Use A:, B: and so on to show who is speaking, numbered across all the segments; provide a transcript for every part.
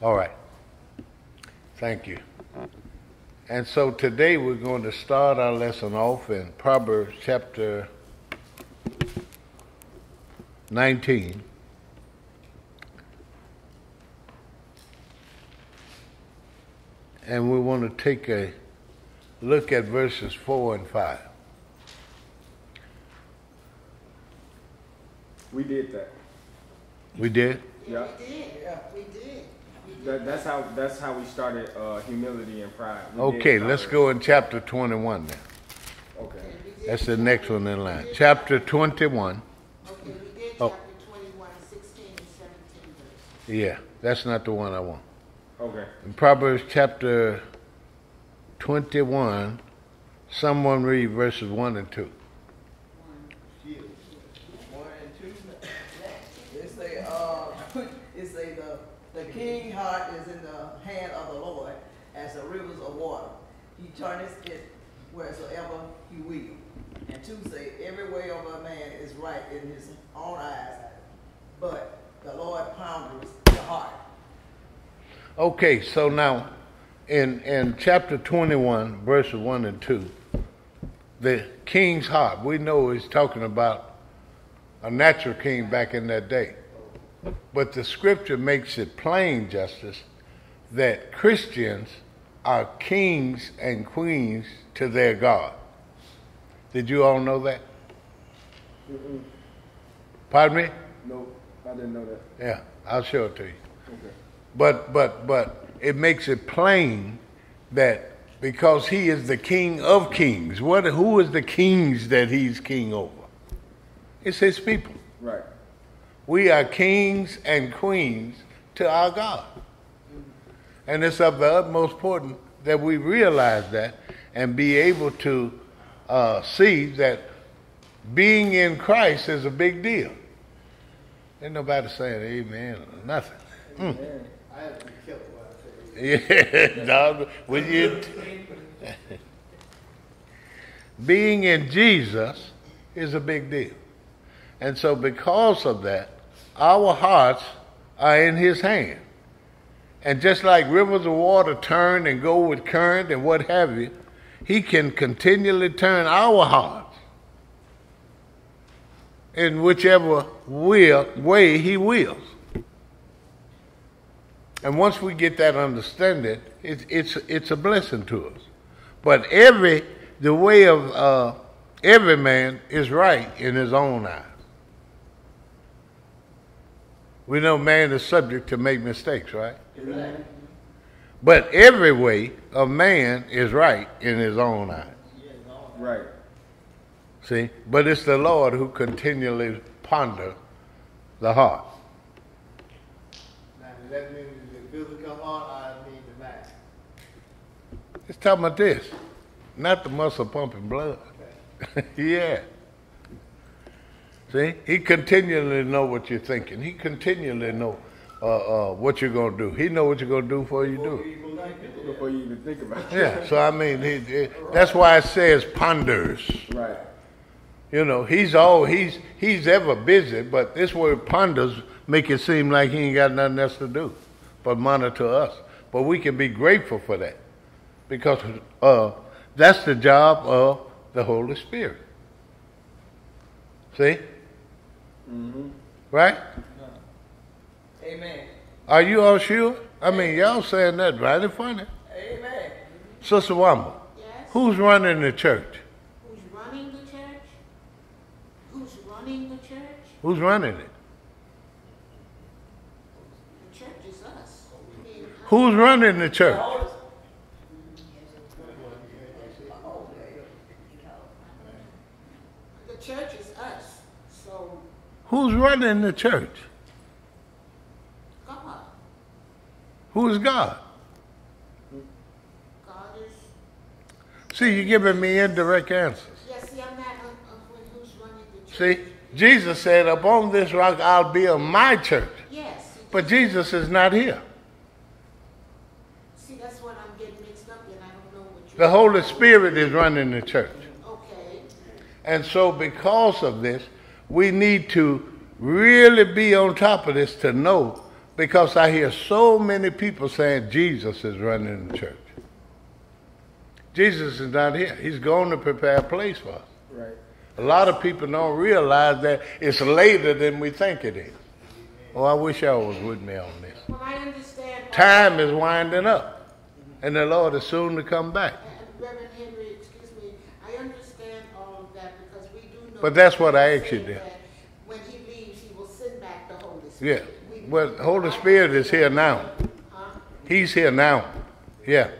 A: All right. Thank you. And so today we're going to start our lesson off in Proverbs chapter 19. And we want to take a look at verses 4 and 5.
B: We did that.
A: We did?
B: Yeah.
C: We did, yeah, we did. We did.
B: That, that's how that's how we started uh, humility and pride. We
A: Okay, let's go in chapter 21 then.
B: Okay.
A: That's the next one in line. Chapter 21.
C: Okay, we did
A: Oh.
C: chapter 21, 16 and 17 verse.
A: Yeah, that's not the one I want.
B: Okay.
A: In Proverbs chapter 21, someone read verses 1 and 2.
D: One and two. It say, uh, it say the, the is in the hand of the Lord as the rivers of water. He turneth it wheresoever he will. And two say, every way of a man is right in his own eyes, but the Lord ponders the heart.
A: Okay, so now in, in chapter 21, verses 1 and 2, the king's heart, we know he's talking about a natural king back in that day. But the scripture makes it plain, Justice, that Christians are kings and queens to their God. Did you all know that? Pardon me?
B: No, I didn't know that.
A: Yeah, I'll show it to you.
B: Okay.
A: But but but it makes it plain that because he is the king of kings, what who is the kings that he's king over? It's his people.
B: Right.
A: We are kings and queens to our God. And it's of the utmost importance that we realize that and be able to uh, see that being in Christ is a big deal. Ain't nobody saying amen or nothing. Mm.
E: I have to be careful what I say.
A: Yeah, dog. When you being in Jesus is a big deal, and so because of that, our hearts are in His hand. And just like rivers of water turn and go with current and what have you, He can continually turn our hearts in whichever will, way He wills. And once we get that understanding, it's it's it's a blessing to us. But every the way of uh, every man is right in his own eyes. We know man is subject to make mistakes, right? But every way of man is right in his own eyes.
B: Right.
A: See? But it's the Lord who continually ponder the heart.
E: Now, does that mean the physical heart, I the mind?
A: It's talking about this, not the muscle pumping blood. yeah. See, he continually know what you're thinking. He continually know uh, uh, what you're gonna do. He know what you're gonna do before you do it.
B: Before you even think about it.
A: Yeah. So I mean, he, he, that's why it says ponders.
B: Right.
A: You know, he's all he's he's ever busy, but this word ponders make it seem like he ain't got nothing else to do but monitor us. But we can be grateful for that because uh, that's the job of the Holy Spirit. See? Mm-hmm. Right?
D: Amen.
A: Are you all sure? I mean, y'all saying that right in front of
D: Amen.
A: Sister Wamba.
C: Yes?
A: Who's running the church?
C: Who's running the church? Who's running the church?
A: Who's running it?
C: The church is us. I mean,
A: Who's running the church?
C: the church is us. So,
A: Who's running the church?
C: God,
A: Who is God?
C: God is,
A: See, you're giving me indirect answers.
C: yes, see, I'm not uh, uh, of, of who's running the church. See.
A: Jesus said, Upon this rock I'll build my church.
C: Yes.
A: But Jesus is not here.
C: See, that's what I'm getting mixed up in. I don't know what you're.
A: The Holy Spirit is running the church.
C: Okay.
A: And so, because of this, we need to really be on top of this to know Because I hear so many people saying Jesus is running the church. Jesus is not here. He's going to prepare a place for us.
B: Right.
A: A lot of people don't realize that it's later than we think it is. Oh, I wish y'all was with me on this.
C: Well, I understand.
A: Time is winding up, and the Lord is soon to come back.
C: And Reverend Henry, excuse me, I understand all of that because we do know.
A: But that's what I asked you
C: saying
A: to.
C: that When he leaves, he will send back the Holy Spirit. Yeah.
A: Well, the Holy Spirit is here now.
C: Huh?
A: He's here now. Yeah.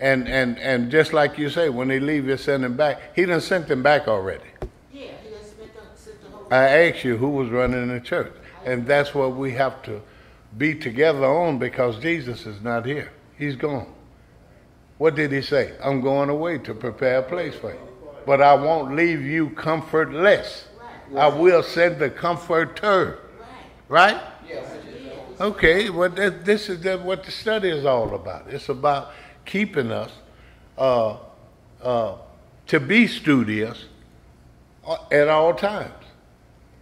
A: And and and just like you say, when he leave, you send him back. He done sent them back already.
C: Yeah, he has sent the, sent the Holy.
A: I asked you who was running the church, and that's what we have to be together on because Jesus is not here. He's gone. What did he say? I'm going away to prepare a place for you. But I won't leave you comfortless. I will send the comforter.
C: Right.
A: Right? Okay, well, this is what the study is all about. It's about keeping us uh, uh, to be studious uh, at all times.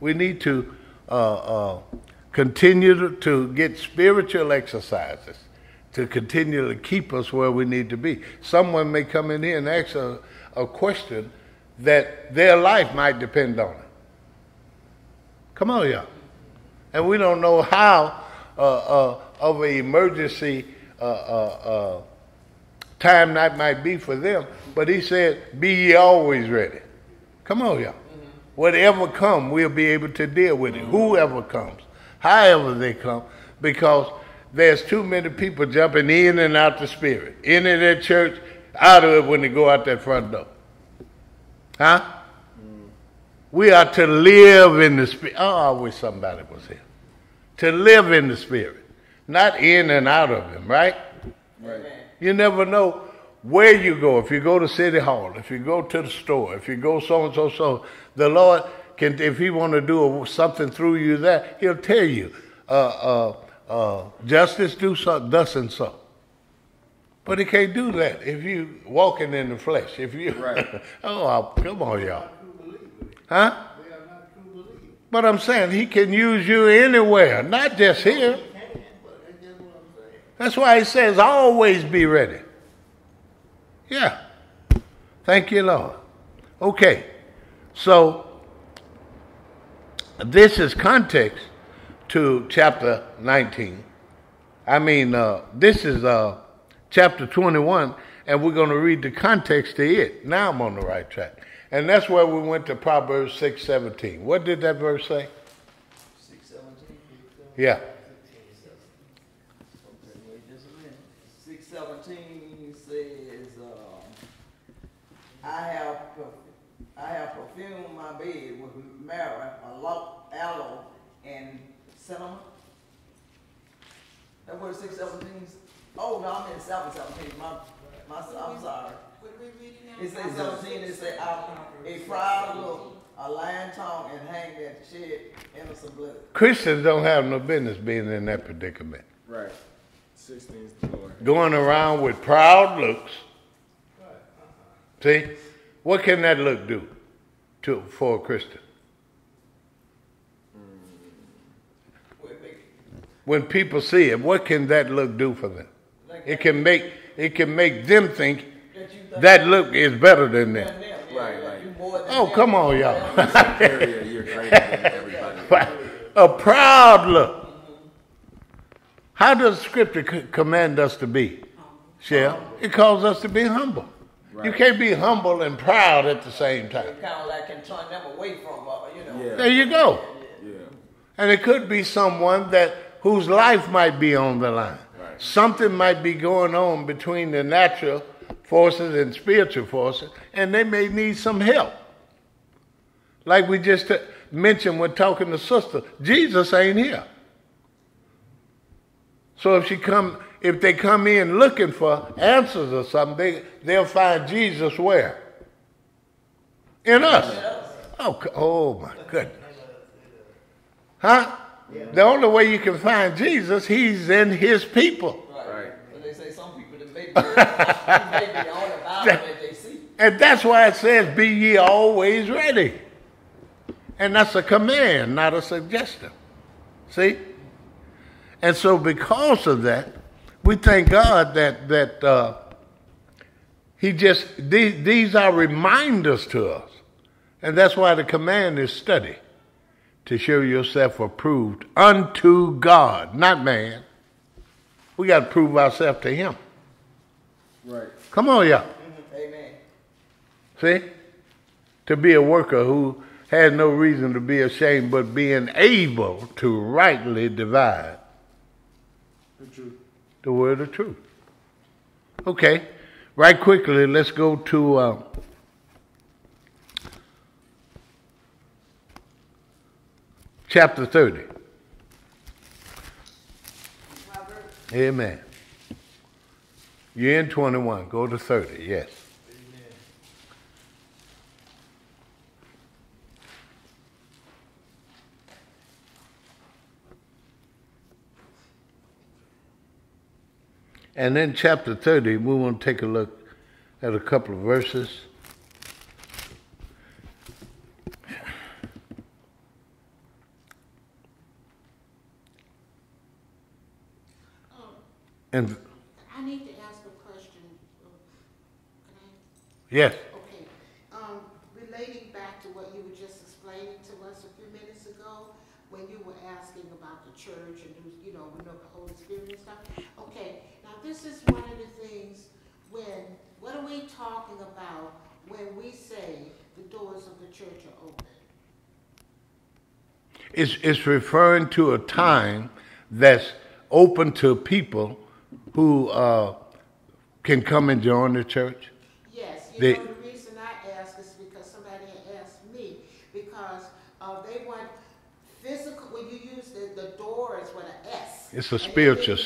A: We need to uh, uh, continue to, get spiritual exercises to continue to keep us where we need to be. Someone may come in here and ask a, a question that their life might depend on it. Come on, y'all. And we don't know how uh, uh, of an emergency uh, uh, uh, time that might be for them. But he said, "Be ye always ready." Come on, y'all. Whatever come, we'll be able to deal with it. Whoever comes, however they come, because there's too many people jumping in and out the spirit, in and that church, out of it when they go out that front door. Huh? We are to live in the spirit. Oh, I wish somebody was here. To live in the spirit, not in and out of him, right?
B: Right.
A: You never know where you go. If you go to City Hall, if you go to the store, if you go so and so, so, the Lord can, if He want to do something through you there, He'll tell you, uh, uh, uh, justice do so, thus and so. But He can't do that if you walking in the flesh. If you,
B: Right.
A: oh, come on, y'all, huh?
E: They are not true believers.
A: But I'm saying He can use you anywhere, not just here.
E: That's just what I'm saying.
A: That's why he says, always be ready. Yeah. Thank you, Lord. Okay. So, this is context to chapter 19. I mean, uh, this is uh, chapter 21, and we're going to read the context to it. Now I'm on the right track. And that's where we went to Proverbs 6 17. What did that verse say?
D: Six seventeen.
A: Yeah.
D: Okay, wait just a minute. Six seventeen says, um, I have, I have perfumed my bed with myrrh, aloe, aloe, and cinnamon. That what six seventeen, oh, no, I'm in seven seventeen, my, my, I'm sorry.
C: What are we reading now?
D: Uh, it says seventeen, it say, "I- a proud look, a lying tongue, and hang that shed innocent blood.
A: Christians don't have no business being in that predicament.
B: Right. Sixteen is the Lord.
A: going around with proud looks. See, what can that look do to for a Christian? Mm.
D: Well, it make-
A: When people see it, what can that look do for them? It can make it can make them think
D: that
A: that look is better than them.
D: than them, yeah,
B: Right, right.
D: you more than
A: Oh, come on, y'all.
B: Area, you're greater than everybody.
A: a proud look. How does Scripture command us to be? Shell, it calls us to be humble. You can't be humble and proud at the same time.
D: It kind of like can turn them away from, uh, you know.
B: Yeah.
A: There you go.
B: Yeah.
A: And it could be someone that whose life might be on the line. Something might be going on between the natural forces and spiritual forces, and they may need some help. Like we just mentioned when talking to sister, Jesus ain't here. So if she come, if they come in looking for answers or something, they they'll find Jesus where? In us. Oh, oh my goodness. Huh? The only way you can find Jesus, he's in his people.
B: Right.
D: But they say some people that may be, may be the only Bible that they see.
A: And that's why it says, be ye always ready. And that's a command, not a suggestion. See? And so, because of that, we thank God that that uh, He just these, these are reminders to us, and that's why the command is study to show yourself approved unto God, not man. We got to prove ourselves to Him.
B: Right.
A: Come on, y'all.
D: Amen.
A: See? To be a worker who has no reason to be ashamed, but being able to rightly divide
E: The truth.
A: the word of truth. Okay, right quickly, let's go to uh, chapter 30.
D: Proverbs
A: Amen. You're in 21, go to 30, yes.
E: Amen.
A: And then chapter 30, we want to take a look at a couple of verses. And
C: I need to ask a question. Can I?
A: yes,
C: Okay, um, relating back to what you were just explaining to us a few minutes ago, when you were asking about the church and, who's, you know, we know the Holy Spirit and stuff. Okay, now this is one of the things when, what are we talking about when we say the doors of the church are open?
A: it's, it's referring to a time that's open to people who uh, can come and join the church.
C: Yes, you
A: They-
C: know, the reason I ask is because somebody asked me, because, uh, they want physical, when you use the, the doors with an S.
A: It's a spiritual,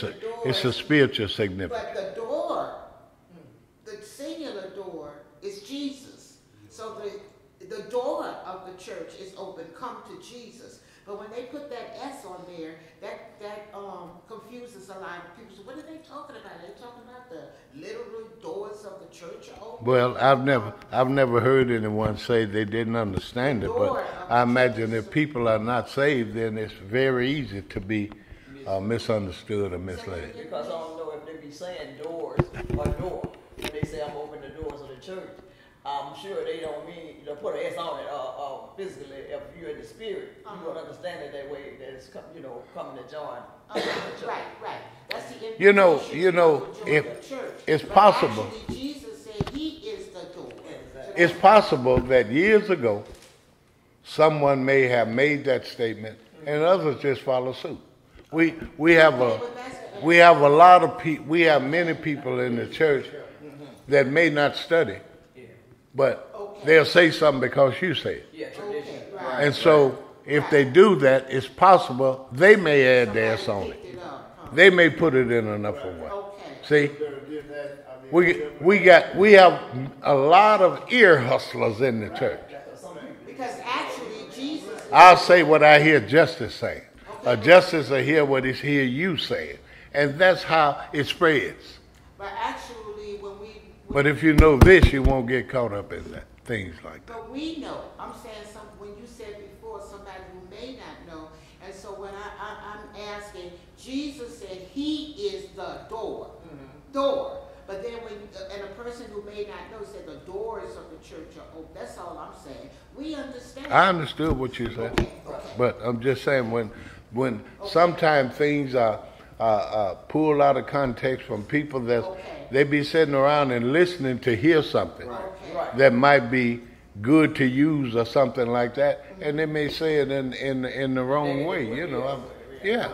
A: it's a spiritual significance.
C: But the door, the singular door is Jesus. So the, the door of the church is open, come to Jesus. But when they put that S on there, that, that, um, confuses a lot of people. So what are they talking about? Are they talking about the literal doors of the church open?
A: Well, I've never, I've never heard anyone say they didn't understand it, but I imagine if people are not saved, then it's very easy to be uh, misunderstood or misled.
D: Because I don't know if they be saying doors or door. When they say I'm opening the doors of the church, I'm sure they don't mean, you know, put an S on it, uh, uh, physically, if you're in the spirit, you
C: Uh-huh.
D: don't understand it that way, that it's, come- you know, coming to join.
C: Uh,
D: the church.
C: Right, right. That's the
A: You know- you know, if-
C: church.
A: it's
C: But
A: possible.
C: Actually, Jesus said he is the door.
D: Exactly.
A: It's possible that years ago, someone may have made that statement and others just follow suit. We, we have a, we have a lot of pe, we have many people in the church that may not study, but they'll say something because you say it.
D: Yeah, tradition.
C: Okay, right.
A: And so if they do that, it's possible they may add their S on it.
C: it up, huh?
A: They may put it in another way.
C: Okay.
A: See,
E: Better get that, I mean.
A: we, we got, we have a lot of ear hustlers in the church.
C: Because actually, Jesus,
A: I'll say what I hear justice saying. A justice will hear what he hear you saying. And that's how it spreads.
C: but actually, when we,
A: But if you know this, you won't get caught up in that. Things like that.
C: but we know, I'm saying some, when you said before, somebody who may not know, and so when I, I, I'm asking, Jesus said he is the door, mm-hmm. door. But then when, and a person who may not know said the doors of the church are open, that's all I'm saying. We understand.
A: I understood what you said.
C: Okay, okay.
A: But I'm just saying when when sometimes things are uh, uh, pulled out of context from people that
C: Okay.
A: they be sitting around and listening to hear something
C: Okay.
A: that might be good to use or something like that, and they may say it in in, in the wrong way. You know, I'm, yeah,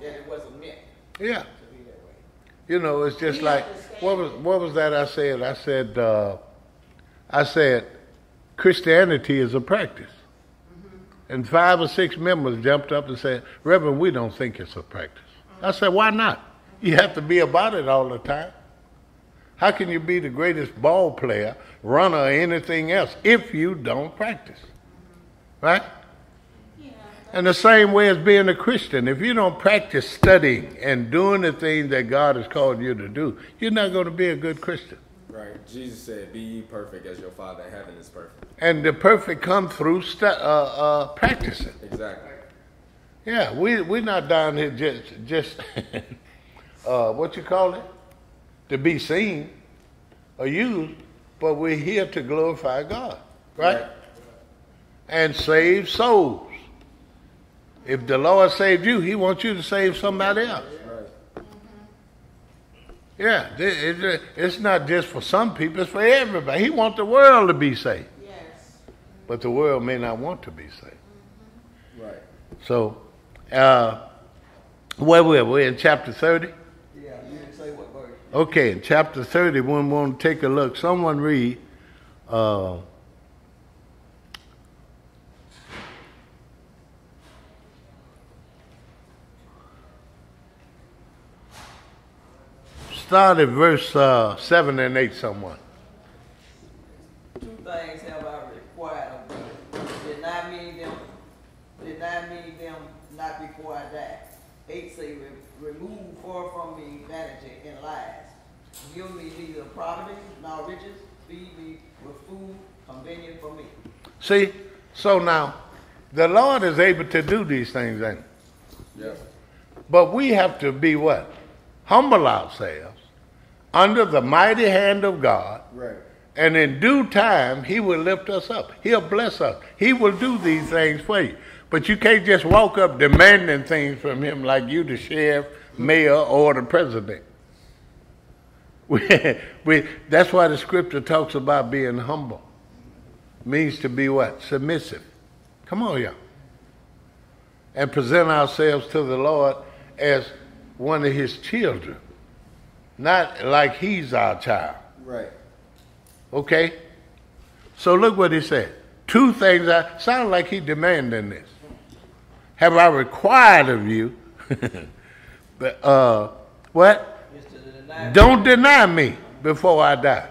D: That it wasn't meant
A: yeah.
D: to be that way.
A: You know, it's just
C: We
A: like what was what was that I said? I said uh, I said Christianity is a practice. And five or six members jumped up and said, Reverend, we don't think it's a practice. I said, why not? You have to be about it all the time. How can you be the greatest ball player, runner, or anything else if you don't practice? Right?
C: Yeah,
A: And the same way as being a Christian, if you don't practice studying and doing the things that God has called you to do, you're not going to be a good Christian.
B: Right. Jesus said, "Be ye perfect as your Father in heaven is perfect."
A: And the perfect come through stu- uh, uh, practicing.
B: Exactly.
A: Yeah, we we're not down here just just uh, what you call it to be seen or used, but we're here to glorify God, right?
B: Right.
A: And save souls. If the Lord saved you, He wants you to save somebody else.
B: Right.
A: Yeah, it- it- it's not just for some people; it's for everybody. He wants the world to be saved,
C: Yes.
A: but the world may not want to be saved.
B: Right.
A: So, uh, where were we? in chapter 30?
D: Yeah, you didn't say what verse.
A: Okay, in chapter 30, we want to take a look. Someone read. Uh, start at verse uh, 7 and 8, someone.
D: Two things have I required of thee. Deny me them, Did deny me them not before I die. Eight say, "Re- remove far from me vanity and lies. Give me neither property nor riches. Feed me with food convenient for me.
A: See, so now the Lord is able to do these things, ain't he?
B: Yep.
A: But we have to be what? Humble ourselves under the mighty hand of God,
B: Right.
A: and in due time, He will lift us up. He'll bless us. He will do these things for you. But you can't just walk up demanding things from Him like you, the sheriff, mayor, or the president. We, we, that's why the scripture talks about being humble. Means to be what? Submissive. Come on, y'all. And present ourselves to the Lord as one of His children, not like He's our child.
B: Right.
A: Okay? So look what he said. Two things I sound like he demanding this. Have I required of you? but uh what?
D: Deny
A: Don't deny me before I die.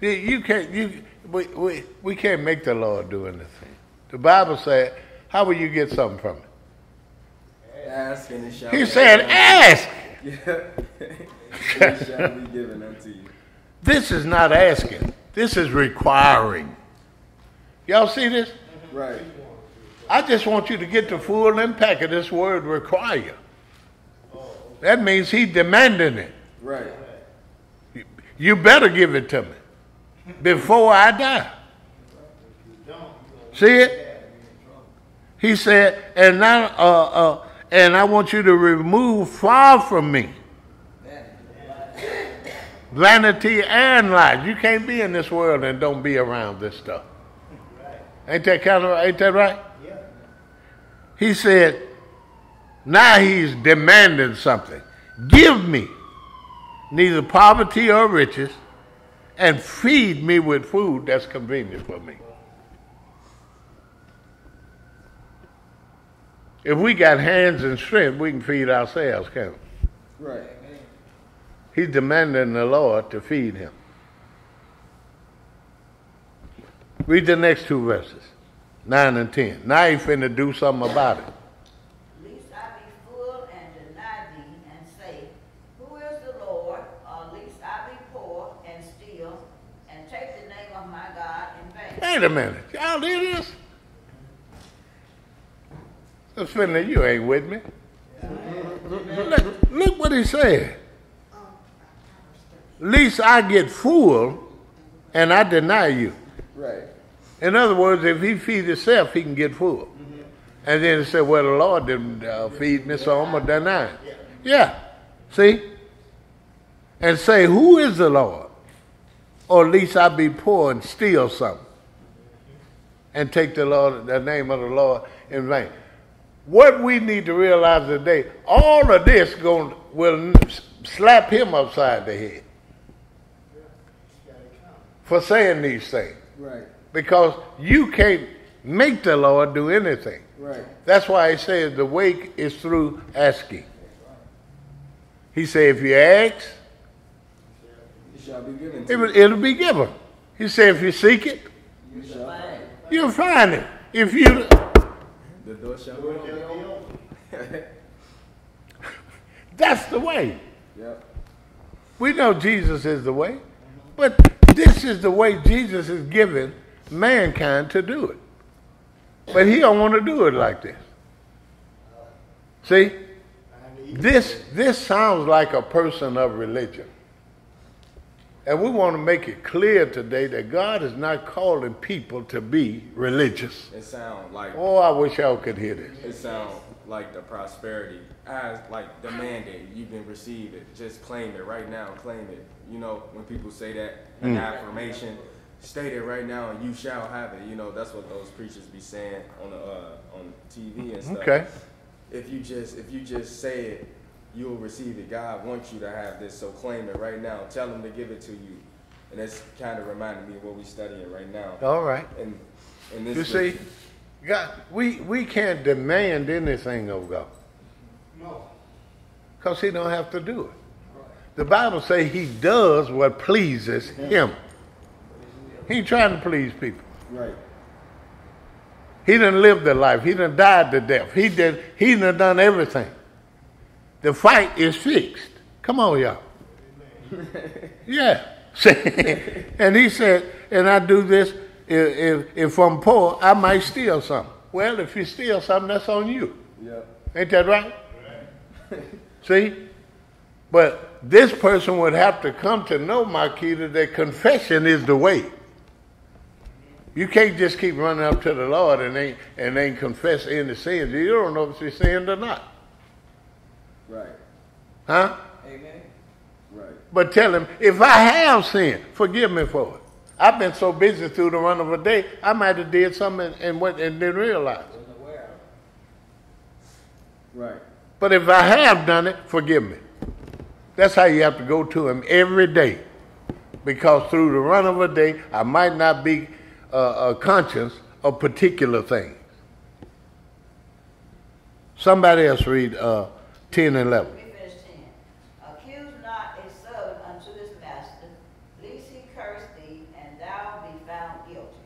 A: You- You can't you we, we, we can't make the Lord do anything. The Bible said, how will you get something from it?
B: Ask and it shall
A: He said, ask.
B: It shall be given unto you.
A: This is not asking. This is requiring. Y'all see this?
B: Right.
A: I just want you to get the full impact of this word require. That means he demanding it.
B: Right.
A: You better give it to me before I die. See it? He said, and now, uh, uh, and I want you to remove far from me vanity and lies. You can't be in this world and don't be around this stuff. Ain't that kind of ain't that right? He said, now he's demanding something. Give me neither poverty or riches, and feed me with food that's convenient for me. If we got hands and strength, we can feed ourselves, can't we?
B: Right.
A: He's demanding the Lord to feed him. Read the next two verses, 9 and 10. Now he finna do something about it.
F: Least I be full and deny thee, and say, Who is the Lord? Or least I be poor and steal, and take the name of my God in vain.
A: Wait a minute. Y'all hear this? Let's finna, you ain't with me. Look, look what he said. Least I get full and I deny you.
B: Right.
A: In other words, if he feeds himself, he can get full. And then he said, Well, the Lord didn't uh, feed me, so I'm going to deny him. Yeah. See? And say, Who is the Lord? Or at least I be poor and steal something. And take the Lord, the name of the Lord in vain. What we need to realize today, all of this going will slap him upside the head for saying these things
B: Right.
A: Because you can't make the Lord do anything.
B: Right.
A: That's why he says the way is through asking. He said, if you ask,
B: It shall be given to
A: it will, it'll be given. He said, if you seek it,
B: You shall find.
A: you'll find it. If you,
B: The door shall be open.
A: that's the way.
B: Yep.
A: We know Jesus is the way, but this is the way Jesus is given mankind to do it. But he don't want to do it like this. See, this this sounds like a person of religion. And we want to make it clear today that God is not calling people to be religious.
B: It sounds like
A: Oh, I wish y'all could hear this.
B: it sounds like the prosperity as like demand it. You can receive it. Just claim it right now. Claim it. You know when people say that an hmm. affirmation, state it right now and you shall have it. You know that's what those preachers be saying on the uh, on TV and stuff.
A: Okay.
B: If you just if you just say it, you'll receive it. God wants you to have this, so claim it right now. Tell Him to give it to you. And that's kind of reminding me of what we're studying right now.
A: All right.
B: And and this
A: You
B: was-
A: see, God, we, we can't demand anything of God
E: No.
A: because he don't have to do it. The Bible say he does what pleases him. He ain't trying to please people.
B: right.
A: He didn't live the life. He done died to death. He did. He done done everything. The fight is fixed. Come on, y'all. Yeah. and he said, and I do this. If, if, if I'm poor, I might steal something. Well, if you steal something, that's on you.
B: Yeah.
A: Ain't that right? right? See? But this person would have to come to know, Makita, that confession is the way. You can't just keep running up to the Lord and ain't and ain't confess any sins. You don't know if you sinned or not.
B: Right.
A: Huh?
D: Amen.
B: Right.
A: But tell him, if I have sinned, forgive me for it. I've been so busy through the run of a day, I might have did something and, and went and didn't realize.
B: Right.
A: But if I have done it, forgive me. That's how you have to go to him every day. Because through the run of a day, I might not be uh, uh, conscious of particular things. Somebody else read uh, 10 and 11.
F: Let me ten. Accuse not a servant unto his master, lest he curse thee, and thou be found guilty.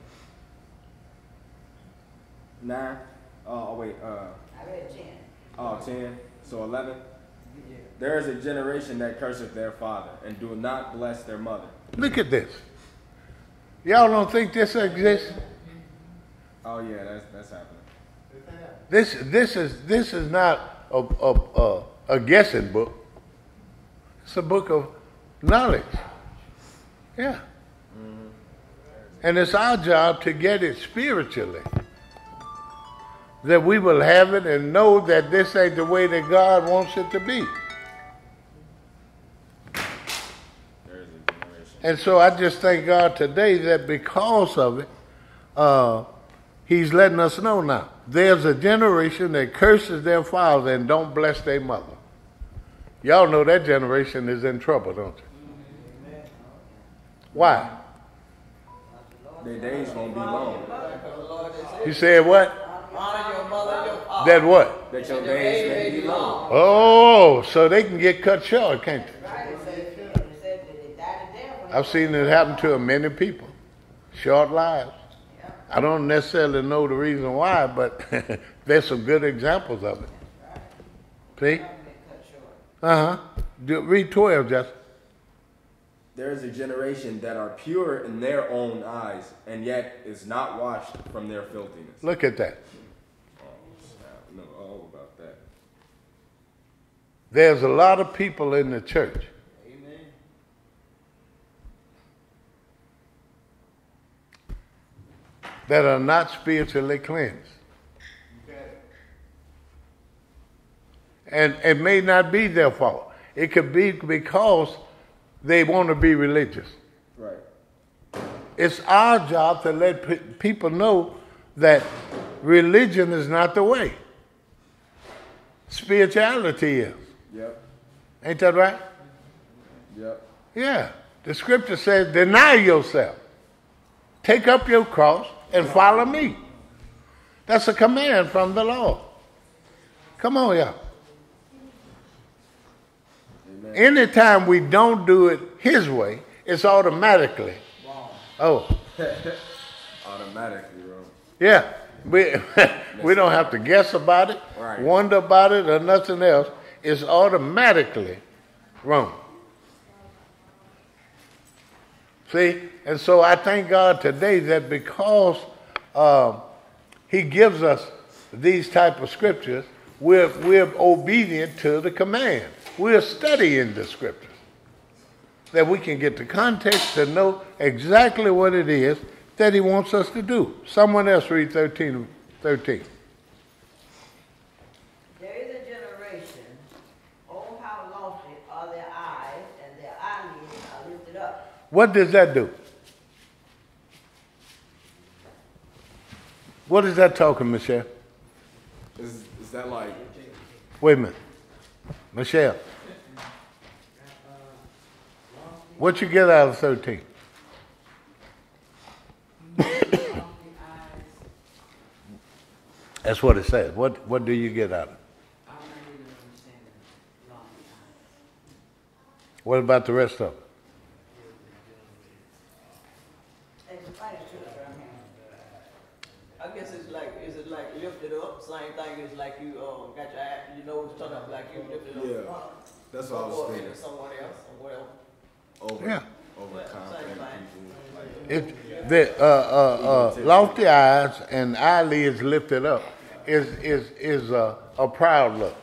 B: Nine. Oh wait. Uh.
F: I read ten.
B: Oh, 10. So eleven.
D: Yeah.
B: There is a generation that curseth their father and do not bless their mother.
A: Look at this. Y'all don't think this exists?
B: Oh yeah, that's that's happening.
A: This, this, is, this is not a, a, a, a guessing book. It's a book of knowledge. Yeah. Mm-hmm. And it's our job to get it spiritually. That we will have it and know that this ain't the way that God wants it to be. And so I just thank God today that because of it, uh, He's letting us know now. There's a generation that curses their father and don't bless their mother. Y'all know that generation is in trouble, don't you? Why?
B: Their days won't be long.
D: Because the Lord they said,
A: You said what?
D: honor your mother and your father.
A: That what?
B: That your days may be long.
A: Oh, so they can get cut short, can't they?
F: Right, it said, it said that they died of death. when
A: I've seen it happen to many people. Short lives.
F: Yeah.
A: I don't necessarily know the reason why, but there's some good examples of it. See?
F: Some been cut short.
A: Uh huh. Read 12, Justin.
B: There is a generation that are pure in their own eyes, and yet is not washed from their filthiness.
A: Look at that.
B: Oh, snap. I know all about that.
A: There's a lot of people in the church
D: Amen.
A: That are not spiritually cleansed. And it may not be their fault. It could be because they want to be religious.
B: Right.
A: It's our job to let pe- people know that religion is not the way. Spirituality is.
B: Yep.
A: Ain't that right?
B: Yep.
A: Yeah. The scripture says, deny yourself, take up your cross, and follow me. That's a command from the Lord. Come on, y'all.
B: Amen.
A: Anytime we don't do it His way, it's automatically. Oh,
B: Automatically, bro.
A: yeah. We, we don't have to guess about it,
B: Right.
A: wonder about it, or nothing else. It's automatically wrong. See? And so I thank God today that because uh, He gives us these type of scriptures, we're, we're obedient to the command. We're studying the scriptures. That we can get the context to know exactly what it is that he wants us to do. Someone else read 13, 13.
F: There is a generation, oh how lofty are their eyes, and their eyelids are lifted up.
A: What does that do? What is that talking, Michelle?
B: Is, is that like
A: Wait a minute. Michelle. What you get out of 13? That's what it says. What, what do you get out of I don't even understand it? What about the rest of it?
F: Explain it to us right here.
D: I guess it's like, is it like lifted up, same thing as like you, uh, got your, eye- your nose turned up like you lifted up.
B: Yeah. That's what I was
D: Or
B: thinking.
D: into someone else, or whatever.
B: over
A: Yeah.
B: over
D: Yeah,
B: confident
D: same.
A: It, the uh, uh, uh, lofty eyes and eyelids lifted up is is is a, a proud look.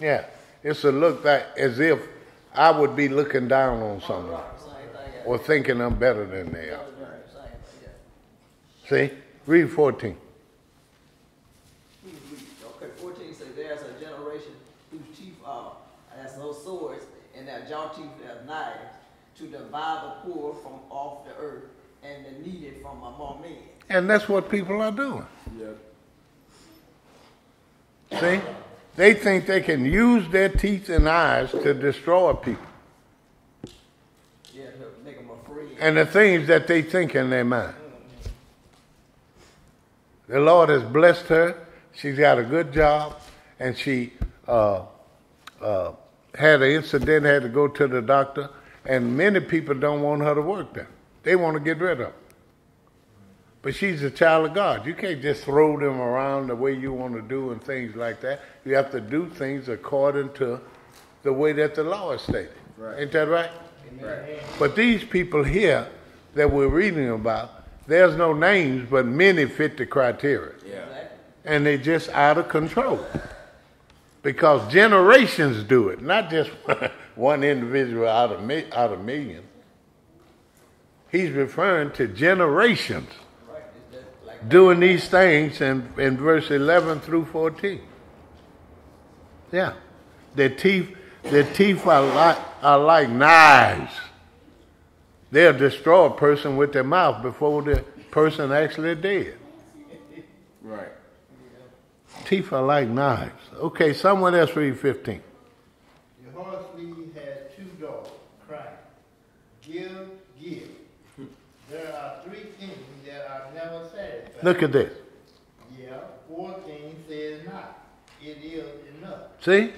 A: Yeah, it's a look that as if I would be looking down on someone or thinking I'm better than they are.
D: Same thing, yeah.
A: See, read fourteen.
D: Okay, fourteen says, there's a generation whose teeth are as those swords, and their jaw teeth as knives, to divide the poor from off the earth, and the needy from among men.
A: And that's what people are doing.
B: Yeah.
A: See, they think they can use their teeth and eyes to destroy people
D: Yeah, make them afraid.
A: and the things that they think in their mind. The Lord has blessed her. She's got a good job, and she uh, uh, had an incident, had to go to the doctor, and many people don't want her to work there. They want to get rid of her. But she's a child of God. You can't just throw them around the way you want to do and things like that. You have to do things according to the way that the law is stated.
B: Right.
A: Ain't that right?
B: Right.
A: But these people here that we're reading about, there's no names, but many fit the criteria.
B: Yeah.
A: And they're just out of control. Because generations do it, not just one individual out of, out of millions. He's referring to generations doing these things in, in verse 11 through 14. Yeah. Their teeth, their teeth are like, are like knives. They'll destroy a person with their mouth before the person actually dead.
B: Right.
E: Teeth are like knives. Okay, someone else read 15.
G: The horse leech had two dogs, crying, Give, give. There are three things that are never satisfied.
E: Look at this.
G: Yeah, four things says not. It is enough.
A: See?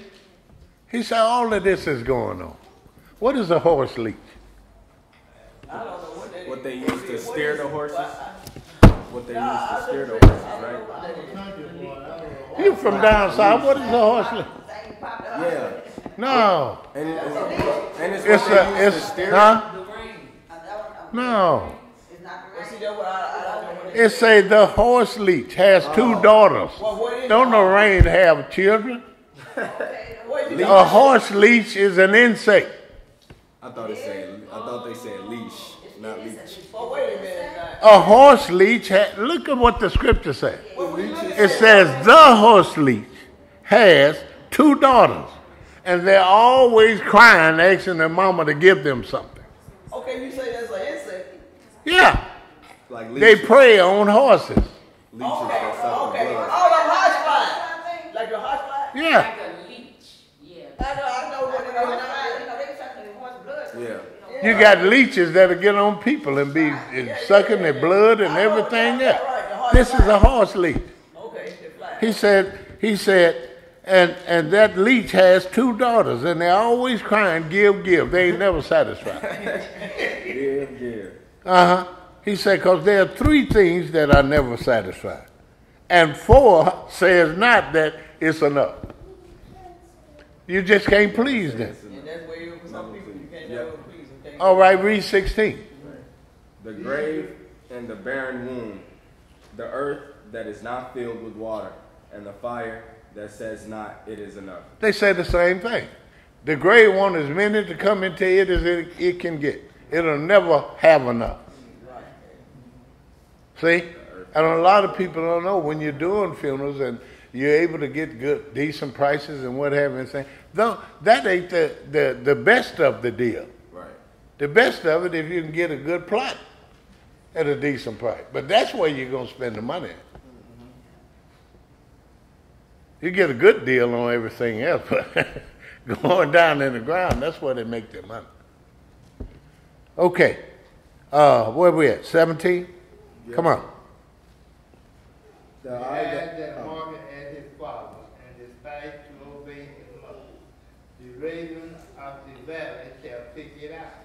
A: He said all of this is going on. What is a horse leech?
D: I don't know what that is.
B: What they use to
D: What
B: steer the horses? What they
D: Nah,
B: use to
D: I
B: steer the horses, right?
A: You from down south. What is a horse leech?
F: Same pop the
B: Yeah.
A: No.
B: And, it, it's, and it's,
A: It's
B: what they
A: a,
B: use
A: it's,
B: to
A: huh? No.
F: It's not the
D: But see,
F: right.
D: that's what I, I don't know what that
A: It
D: is.
A: say the horse leech has two oh. daughters.
D: Well,
A: Don't the rain have children?
D: What is it?
A: A horse leech is an insect.
B: I thought it said. I thought they said leash, not leech.
D: But wait a minute.
A: A horse leech, ha- look at what the scripture says. It says the horse leech has two daughters, and they're always crying, asking their mama to give them something.
D: Okay, you say that's an insect.
A: Yeah,
B: Like
A: they prey on horses.
B: leeches
D: Okay,
B: that suck
D: okay.
B: Oh, the blood.
D: All them hot flies. Like the hot flies?
A: Yeah,
D: I know, I know what it
F: You
D: is.
F: know, they sucking the horse blood.
B: Yeah.
A: you got leeches that'll get on people and be and sucking their blood and everything else. This is a horse leech.
D: Okay, they fly.
A: He said, he said, and and that leech has two daughters, and they're always crying, give, give. They ain't never satisfied.
B: Yeah, yeah.
A: Uh huh. He said, because there are three things that are never satisfied, and four says not that it's enough. You just can't please them.
D: And that's where you, some people, you can't
B: Yep.
D: never please them. can't
A: All right, read sixteen.
B: The grave and the barren womb, the earth that is not filled with water, and the fire that says not, it is enough.
A: They say the same thing. The grave want as many to come into it as it, it can get. It'll never have enough. See? And a lot of people don't know when you're doing funerals and you're able to get good, decent prices and what have you. and say, Though that ain't the, the, the best of the deal.
B: Right.
A: The best of it if you can get a good plot at a decent price. But that's where you're going to spend the money. You get a good deal on everything else, but going down in the ground, that's where they make their money. Okay. Uh, where we at? 17? Come on.
B: The
G: The
B: eye that-
G: that
B: oh,
G: hearkened his father, and despised to obey his mother. The raven of the valley shall pick it out,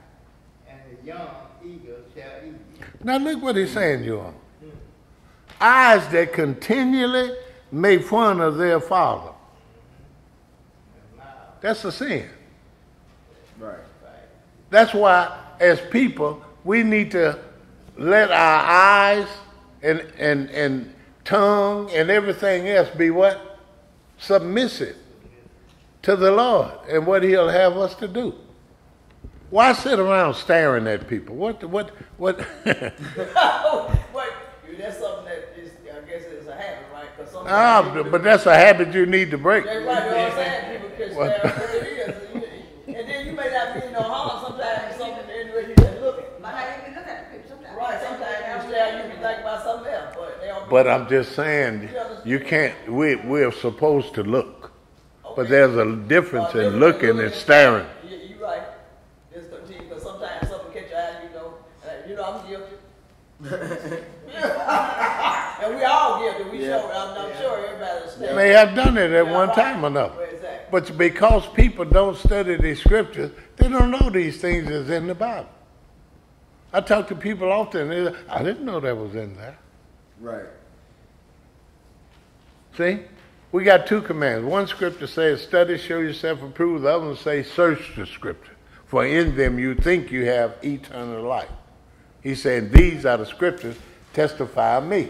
G: and the young eagle shall eat it.
A: Now look what he's saying, you all. Eyes that continually make fun of their father. That's a sin.
B: Right.
A: That's why, as people, we need to let our eyes and, and, and tongue and everything else be what? Submissive to the Lord and what He'll have us to do. Why sit around staring at people? What, what, what?
D: Oh, Wait, that's something that is, I guess it's a habit, right? 'Cause sometimes
A: ah,
D: people-
A: but that's a habit you need to break.
D: That's right, you know what I'm saying? People can
A: What?
D: stare what. And then you may not be in no harm, sometimes something anyway you just look at.
F: But how you can look at the people sometimes.
D: Right, sometimes you stare, you be thinking about something else, but they don't.
A: But I'm just saying, you can't, we, we're supposed to look. But there's a difference
D: Uh,
A: in looking and staring.
D: You're right. It's continuing, but sometimes something catch your eye, you know, and you know I'm guilty. and we all guilty. We
B: Yeah.
D: sure. I'm, I'm sure everybody understands.
A: May have done it at one time or another.
D: Exactly.
A: But because people don't study the scriptures, they don't know these things is in the Bible. I talk to people often, they say, I didn't know that was in there.
B: Right.
A: See? We got two commands. One scripture says, study, show yourself approved. The other one says, search the scripture. For in them you think you have eternal life. He said, these are the scriptures, testify of me.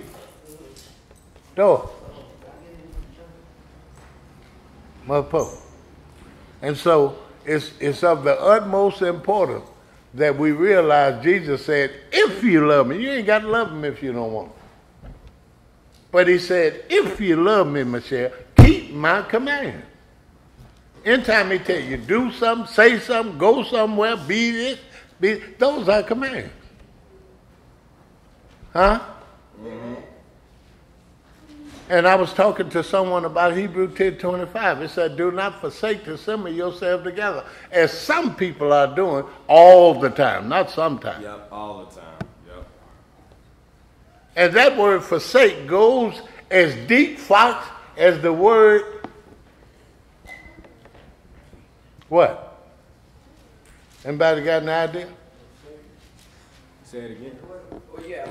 A: Door. Mother Pope. And so it's, it's of the utmost importance that we realize Jesus said, if you love me, you ain't got to love him if you don't want him. But he said, if you love me, Michelle, keep my command. Anytime he tell you do something, say something, go somewhere, be this, be those are commands. Huh? Mm-hmm. And I was talking to someone about Hebrew 10 25. It said, Do not forsake to assemble yourselves together, as some people are doing all the time, not sometimes.
B: Yep. All the time. Yep.
A: And that word forsake goes as deep, Fox, as the word what? Anybody got an idea?
B: Say it again.
D: Well, yeah.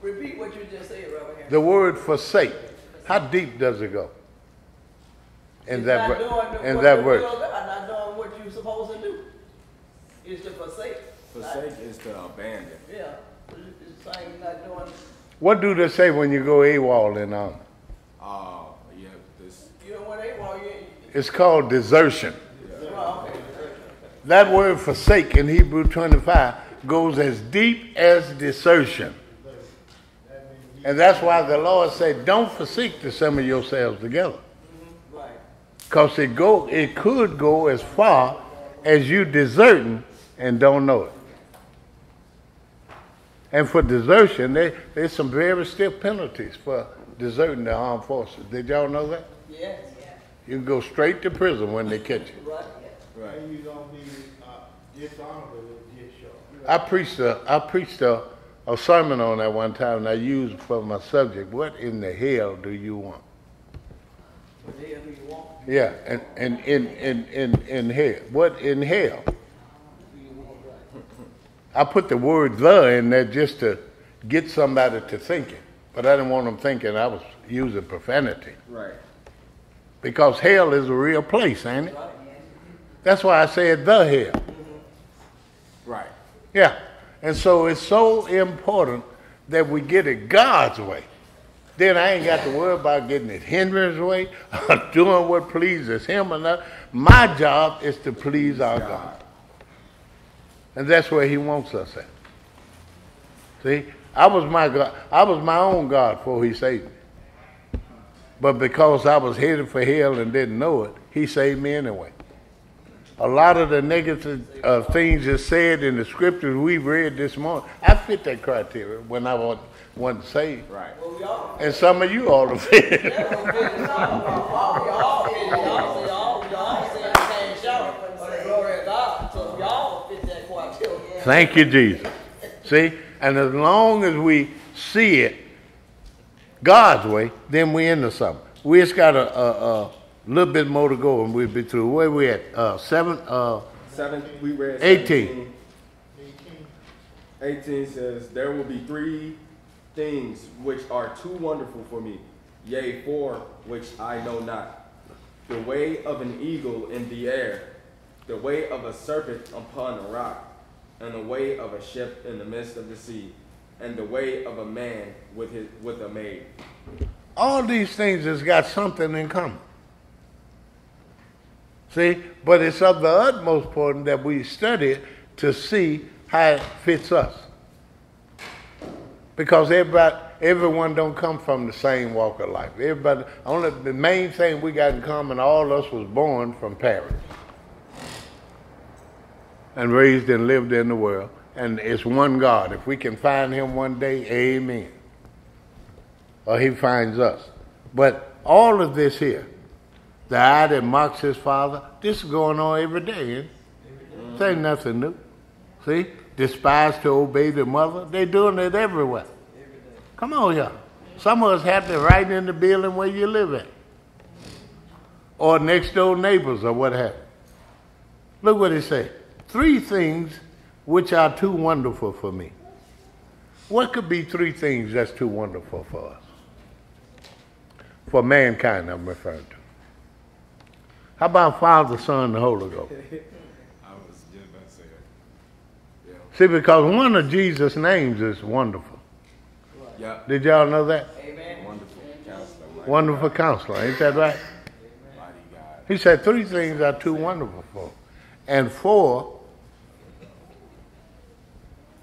D: What you, repeat what you just said, Reverend Henry.
A: The word forsake. How deep does it go? In
D: It's
A: that
D: not
A: ver- in
D: what
A: that
D: the
A: verse.
D: will Not doing what you're supposed to do. Is to forsake.
B: Forsake is to abandon.
D: Yeah. It's saying you're not doing.
A: What do they say when you go AWOL in army?
B: Oh, yeah. This.
D: You know when they want you.
A: It's called desertion.
D: Well, okay.
A: That word forsake in Hebrew 25 goes as deep as desertion. And that's why the Lord said, don't forsake to assemble yourselves together. Because it go it could go as far as you deserting and don't know it. And for desertion, there, there's some very stiff penalties for deserting the armed forces. Did y'all know that?
D: Yes.
A: You can go straight to prison when they catch you.
D: Right.
B: Right.
G: And you don't be uh, dishonorable with this show.
A: I preached a I preached a, a sermon on that one time and I used for my subject, what in the hell do you want?
D: What the hell do you want?
A: Yeah, and, and in, in, in, in hell. What in hell? I put the word the in there just to get somebody to thinking. But I didn't want them thinking I was using profanity.
B: Right.
A: Because hell is a real place, ain't it? That's why I said the hell. Mm-hmm.
B: Right.
A: Yeah. And so it's so important that we get it God's way. then I ain't got to worry about getting it Henry's way or doing what pleases him or not. My job is to please our God. And that's where he wants us at. See? I was my God. I was my own God before he saved me. But because I was headed for hell and didn't know it, he saved me anyway. A lot of the negative uh, things that's said in the scriptures we've read this morning, I fit that criteria when I was, wasn't saved.
B: Right.
D: Well, we all,
A: And some of you all have fit. Thank you, Jesus. See? And as long as we see it God's way, then we into something. We just got a, a, a little bit more to go and we'll be through. Where we at? Uh, seven, uh,
B: Seven, we read
A: 18.
B: 17. 18 says, There will be three things which are too wonderful for me, yea, four which I know not. The way of an eagle in the air, the way of a serpent upon a rock, and the way of a ship in the midst of the sea, and the way of a man with, his, with a maid.
A: all these things has got something in common. See? But it's of the utmost importance that we study it to see how it fits us. Because everybody, everyone don't come from the same walk of life. Everybody, only the main thing we got in common, all of us was born from parents and raised and lived in the world. And it's one God. If we can find him one day, amen. Or he finds us. But all of this here, the eye that mocks his father, this is going on every day. Ain't? This ain't nothing new. See? Despise to obey the mother. They're doing it everywhere. Come on, y'all. Some of us have to right in the building where you live at. Or next door neighbors or what have you. Look what he said. Three things which are too wonderful for me. What could be three things that's too wonderful for us? For mankind, I'm referring to. How about Father, Son, and the Holy Ghost?
B: I was just about to say that.
A: See, because one of Jesus' names is wonderful.
B: Yeah.
A: Did y'all know that?
D: Amen.
B: Wonderful counselor, mighty,
A: Wonderful counselor, ain't that right?
B: mighty God.
A: He said three things are too wonderful for. And four,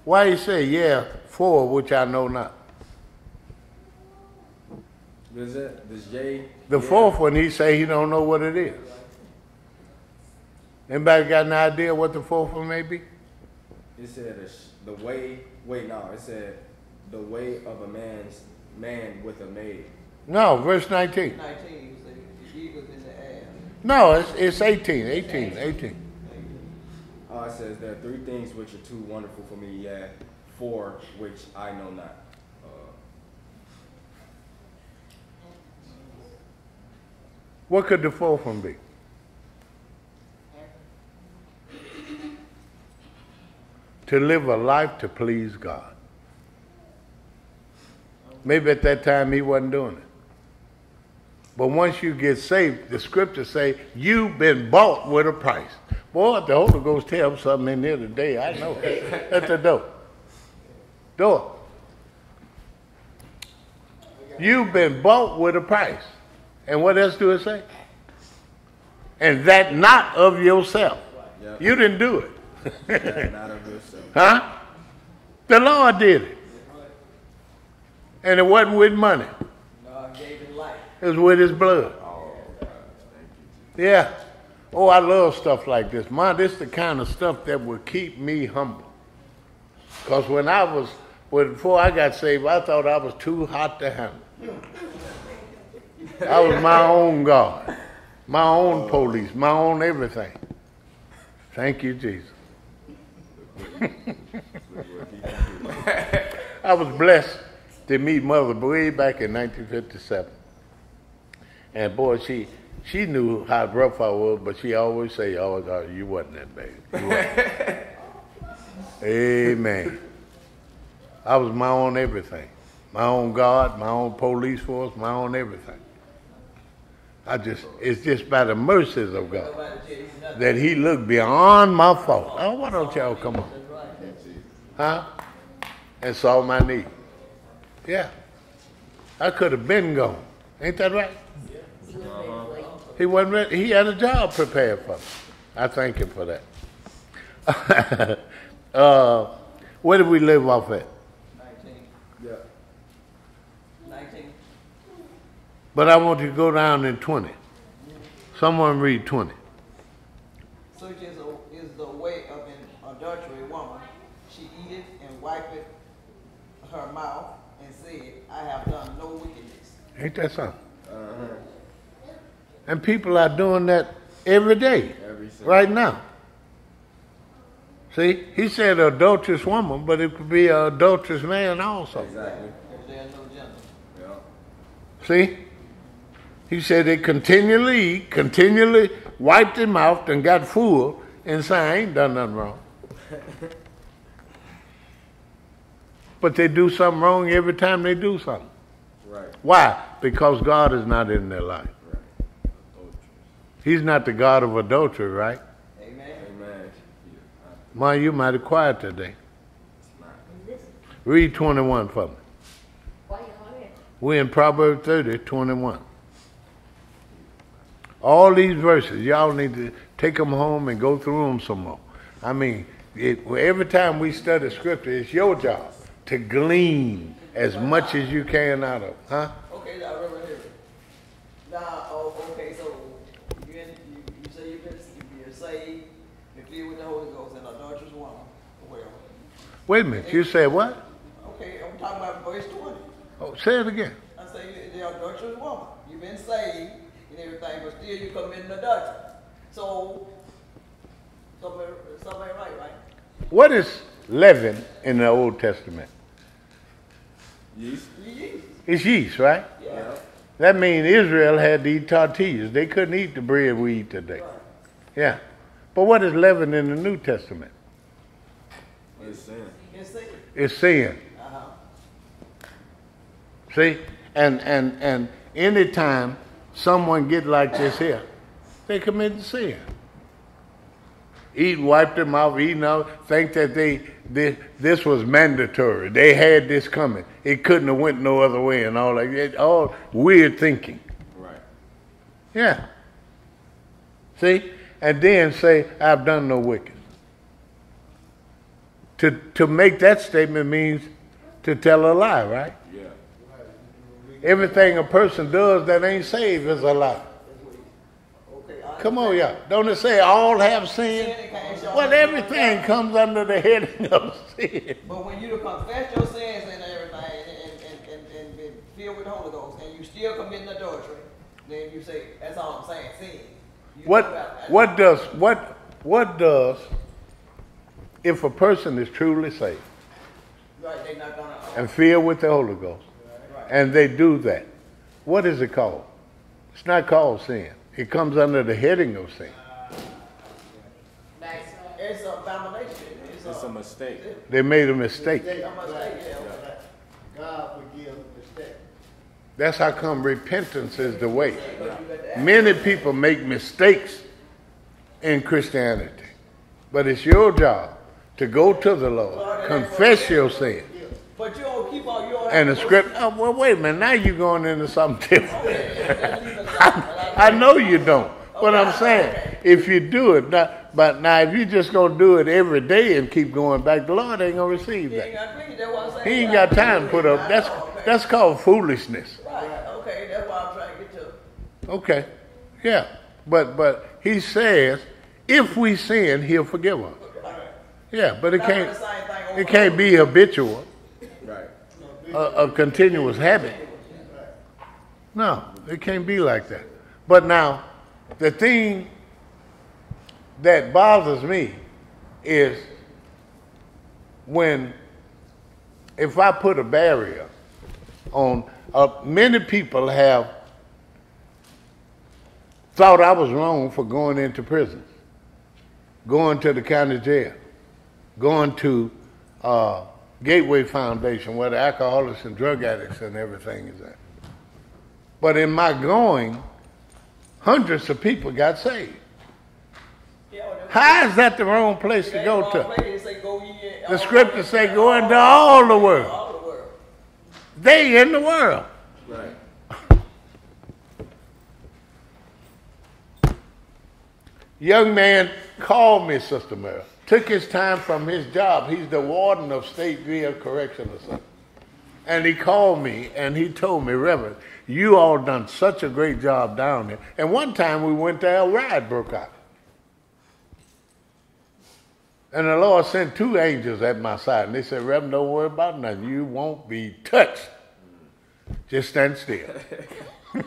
A: why he say, yeah, four, which I know not.
B: Is it this J?
A: The
B: yeah.
A: fourth one, he say he don't know what it is. Anybody got an idea what the fourth one may be?
B: It said the, way. Wait, no. It said the way of a man's man with a maid.
A: No, verse 19.
D: Nineteen, you say, the in the air.
A: No, it's, it's 18, 18, 18.
B: Oh, it says there are three things which are too wonderful for me. Yeah, four which I know not. Uh,
A: What could the fourth one be? To live a life to please God. Maybe at that time he wasn't doing it. But once you get saved, the scriptures say you've been bought with a price. Boy, the Holy Ghost tell them something in there today. I know. at the door. Door. You've been bought with a price. And what else do it say? And that not of yourself.
B: Yep.
A: You didn't do it. Huh? The Lord did it. And it wasn't with money. It was with his blood. Yeah. Oh, I love stuff like this. Man, this is the kind of stuff that will keep me humble. Because when I was, when, before I got saved, I thought I was too hot to handle. I was my own God, my own police, my own everything. Thank you, Jesus. I was blessed to meet Mother way back in 1957. And boy, she she knew how rough I was, but she always say, "Oh God, you wasn't that bad." Wasn't." Amen. I was my own everything, my own God, my own police force, my own everything. I just it's just by the mercies of God that He looked beyond my fault. Oh, why don't y'all come on? Huh? And saw my need. Yeah. I could have been gone. Ain't that right?
F: He
A: wasn't ready. He had a job prepared for me. I thank him for that. uh, where did we live off at? But I want you to go down in 20. Someone read 20.
D: Such is, a, is the way of an adultery woman. She eateth and wipeth her mouth and said, I have done no wickedness.
A: Ain't that something?
B: Uh-huh.
A: And people are doing that every day,
B: Every
A: right now. See, he said adulterous woman, but it could be an adulterous man also.
B: Exactly.
D: If there is no gender.
B: Yeah.
A: See? He said they continually, continually wiped their mouth and got full and said, I ain't done nothing wrong. but they do something wrong every time they do something.
B: Right.
A: Why? Because God is not in their life.
B: Right.
A: He's not the God of adultery, right?
D: Amen.
B: Amen.
A: Ma, you mighty quiet today.
B: It's
A: Read 21 for me.
F: why you on it?
A: We're in Proverbs 30, 21. All these verses, y'all need to take them home and go through them some more. I mean, it, every time we study scripture, it's your job to glean as much as you can out of. Huh?
D: Okay, now remember here. Now, oh, okay, so you, you, you say you've been, you're saved, you're filled with the Holy Ghost, and adulterous woman. Well,
A: Wait a minute. You said what?
D: okay, I'm talking about verse 20.
A: Oh, say it again.
D: I say the adulterous woman. You've been saved and everything, but still you committing adultery. So, something, something ain't right, right?
A: What is leaven in the Old Testament?
B: Yeast.
D: Yeast.
A: It's yeast, right?
D: Yeah.
A: That means Israel had to eat tortillas. They couldn't eat the bread we eat today.
D: Right.
A: Yeah. But what is leaven in the New Testament?
B: It's sin.
D: It's sin.
A: It's sin.
D: Uh-huh.
A: See? And and and anytime someone get like this here, they commit sin. Eat, wipe their mouth, eating out, think that they, this, this was mandatory. They had this coming. It couldn't have went no other way and all like that. All weird thinking.
B: Right.
A: Yeah. See? And then say, I've done no wicked. To, to make that statement means to tell a lie, right? Everything a person does that ain't saved is a lie. Come on, y'all. Don't it say all have
D: Sin
A: sinned?
D: it can't show
A: Well, everything comes under the heading of sin.
D: But when you confess your sins and everything and, and, and, and filled with the Holy Ghost and you still committing adultery, then you say, that's all I'm saying, sin.
A: What, what does, what, what does, if a person is truly saved
D: Right, not gonna.
A: and filled with the Holy Ghost. And they do that, what is it called? It's not called sin. It comes under the heading of sin.
D: It's an abomination. It's
B: It's
D: a,
B: a mistake.
A: They made a mistake.
D: it's a mistake, yeah.
G: God forgives mistake.
A: That's how come repentance is the way. Many people make mistakes in Christianity, but it's your job to go to the Lord, confess your sin,
D: But you don't keep on your.
A: And the script. Oh, well, wait a minute. Now you're going into something different. I, I know you don't. But I'm saying, if you do it, now, but now if you're just gonna do it every day and keep going back, the Lord ain't gonna receive that.
D: got to I'm saying.
A: He ain't got time to put up. That's that's called foolishness.
D: Right, okay, that's what I'm trying to get to.
A: Okay, yeah, but but he says if we sin, he'll forgive us. Yeah, but it can't
D: the same thing over
A: it can't be habitual. A, a continuous habit. No, it can't be like that. But now, the thing that bothers me is when if I put a barrier on, uh, many people have thought I was wrong for going into prison, going to the county jail, going to uh, Gateway Foundation where the alcoholics and drug addicts and everything is at. But in my going, hundreds of people got saved. How is that the wrong place to go to? The scriptures say go into all the world.
D: All the world.
A: They in the world.
B: Right.
A: Young man called me, Sister Mary. Took his time from his job. He's the warden of State Jail Correction or something. And he called me and he told me, Reverend, you all done such a great job down there. And one time we went there, a riot broke out. And the Lord sent two angels at my side. And they said, Reverend, don't worry about nothing. You won't be touched. Just stand still.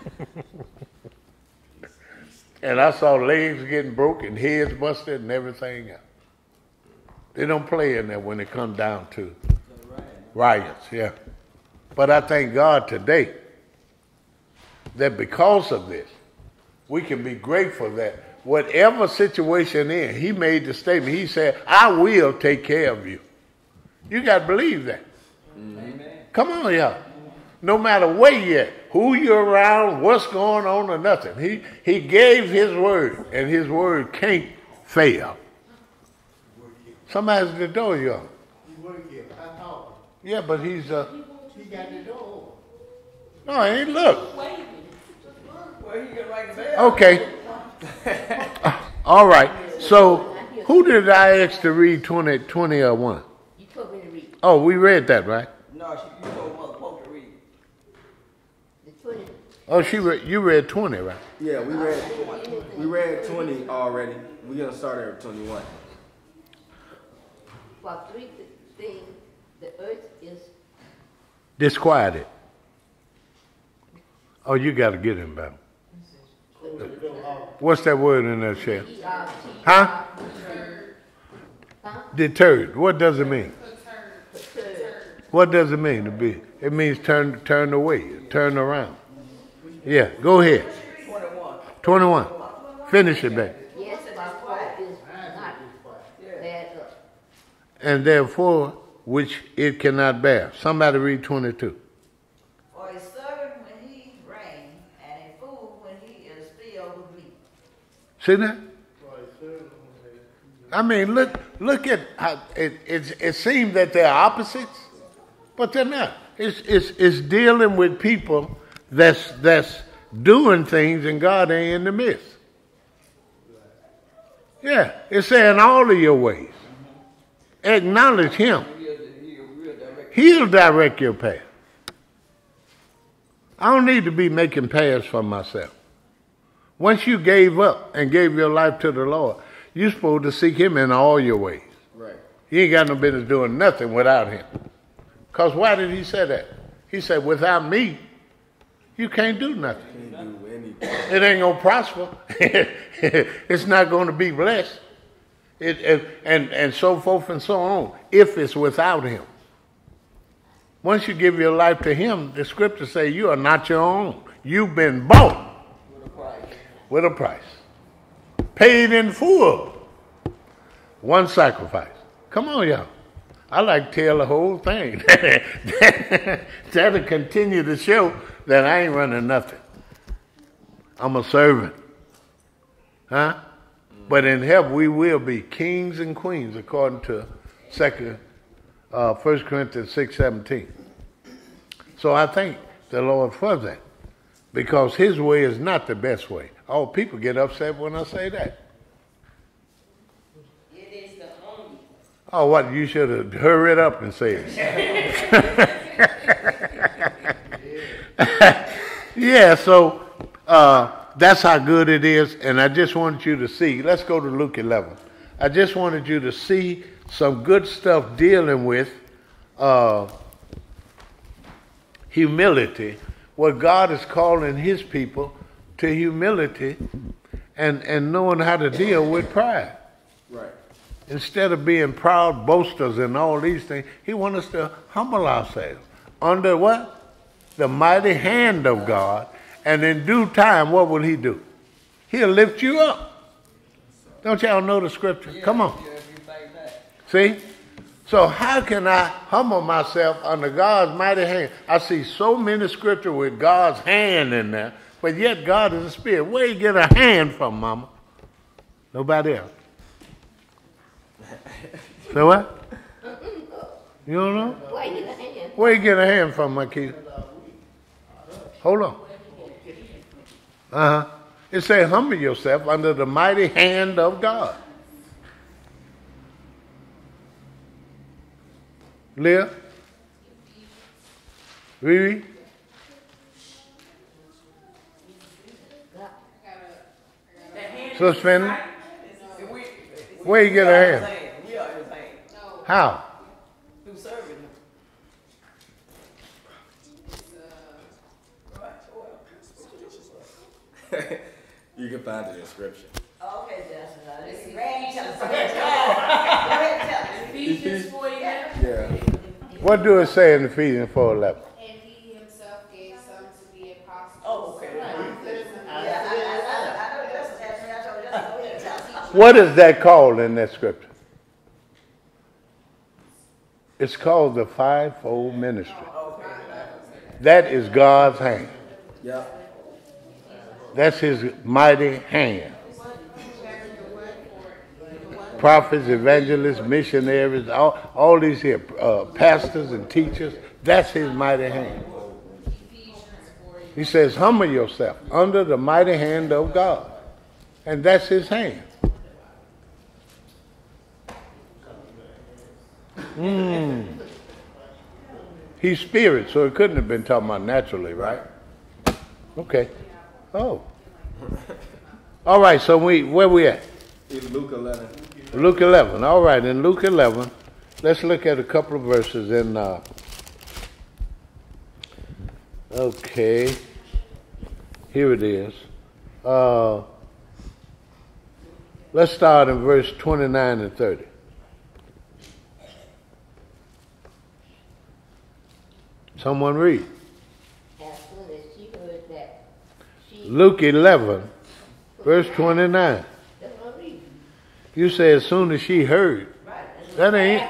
A: and I saw legs getting broken, heads busted, and everything else. They don't play in there when it comes down to riots, yeah. But I thank God today that because of this, we can be grateful that whatever situation in, he made the statement. He said, I will take care of you. You got to believe that.
D: Amen.
A: Come on, y'all. No matter where you're who you're around, what's going on, or nothing. He, he gave his word, and his word can't fail. Somebody's the door you.
G: He work here. I thought.
A: Yeah, but he's uh.
G: He got the door.
A: No, I ain't look. Okay. All right. So, who did I ask to read 20, 20 or 1?
H: You told me to read.
A: Oh, we read that, right?
D: No, she, you told Mother Pope to read.
H: The 20.
A: Oh, she read, you read 20, right?
B: Yeah, we read we read 20 already. We're going to start at
H: 21 quadruped the earth is
A: disquieted. Oh, you got to get him back. What's that word in there, Chef? Huh? Deterred. What does it mean? What does it mean to be? It means turn, turn away, turn around. Yeah, go ahead.
D: 21.
A: 21. Finish it, babe.
H: Yes, my is not.
A: And therefore, which it cannot bear. Somebody read 22.
F: For a servant when he reign, and a fool when he is filled with meat.
A: See that? I mean, look, look at how it, it, it seems that they're opposites, but they're not. It's, it's, it's dealing with people that's, that's doing things and God ain't in the midst. Yeah, it's saying all of your ways. Acknowledge Him.
D: He'll, direct.
A: Your path. I don't need to be making paths for myself. Once you gave up and gave your life to the Lord, you're supposed to seek Him in all your ways.
B: Right.
A: You ain't got no business doing nothing without Him. Because why did He say that? He said, without me, you can't do nothing.
B: Can't do anything.
A: It ain't going to prosper. it's not going to be blessed. It, it, and, and so forth and so on, if it's without Him. Once you give your life to Him, the scriptures say you are not your own. You've been bought
D: With a price.
A: with a price, paid in full. One sacrifice. Come on, y'all. I like to tell the whole thing. That'll continue to show that I ain't running nothing. I'm a servant. Huh? But in heaven we will be kings and queens according to second uh, 1 Corinthians 6 17. So I thank the Lord for that. Because his way is not the best way. Oh, people get upset when I say that.
H: It is the only.
A: Oh, what? You should have hurried up and said it. yeah, so uh, that's how good it is. And I just wanted you to see. Let's go to Luke 11. I just wanted you to see some good stuff dealing with uh, humility, what God is calling his people to humility and, and knowing how to deal with pride.
B: Right.
A: Instead of being proud boasters and all these things, he wants us to humble ourselves under what? The mighty hand of God. And in due time, what will he do? He'll lift you up. Don't y'all know the scripture? Come on.
D: Yeah, if you think that.
A: See? So how can I humble myself under God's mighty hand? I see so many scripture with God's hand in there, but yet God is a spirit. Where you get a hand from, mama? Nobody else. So what? You don't know?
H: Why you get a hand?
A: Where you get a hand from, my kid? Hold on. Uh huh. It say, humble yourself under the mighty hand of God. Leah? Riri? Finney? Where you get her hand. How?
D: Through serving him. Right, well.
B: You can find the in scripture.
F: Okay, Justin, now, this is Randy, tell us, go ahead, tell us. Tell us.
I: Ephesians four eleven.
B: Yeah.
A: What do it say in Ephesians 4.11?
I: And he himself gave some to be apostles.
D: Oh, okay.
A: What is that called in that scripture? It's called the fivefold ministry. Oh, that is God's hand.
B: Yeah.
A: That's his mighty hand. Prophets, evangelists, missionaries, all, all these here, uh, pastors and teachers, that's his mighty hand. He says, humble yourself under the mighty hand of God. And that's his hand. Mm. He's spirit, so it couldn't have been talking about naturally, right? Okay. Oh. All right, so we where we at?
B: It's Luke 11.
A: Luke 11. All right, in Luke 11, let's look at a couple of verses in. Uh, okay, here it is. Uh, let's start in verse 29 and 30. Someone read.
H: As soon as she heard that, she,
A: Luke 11, verse 29.
H: that's what I read.
A: You say as soon as she heard. That ain't.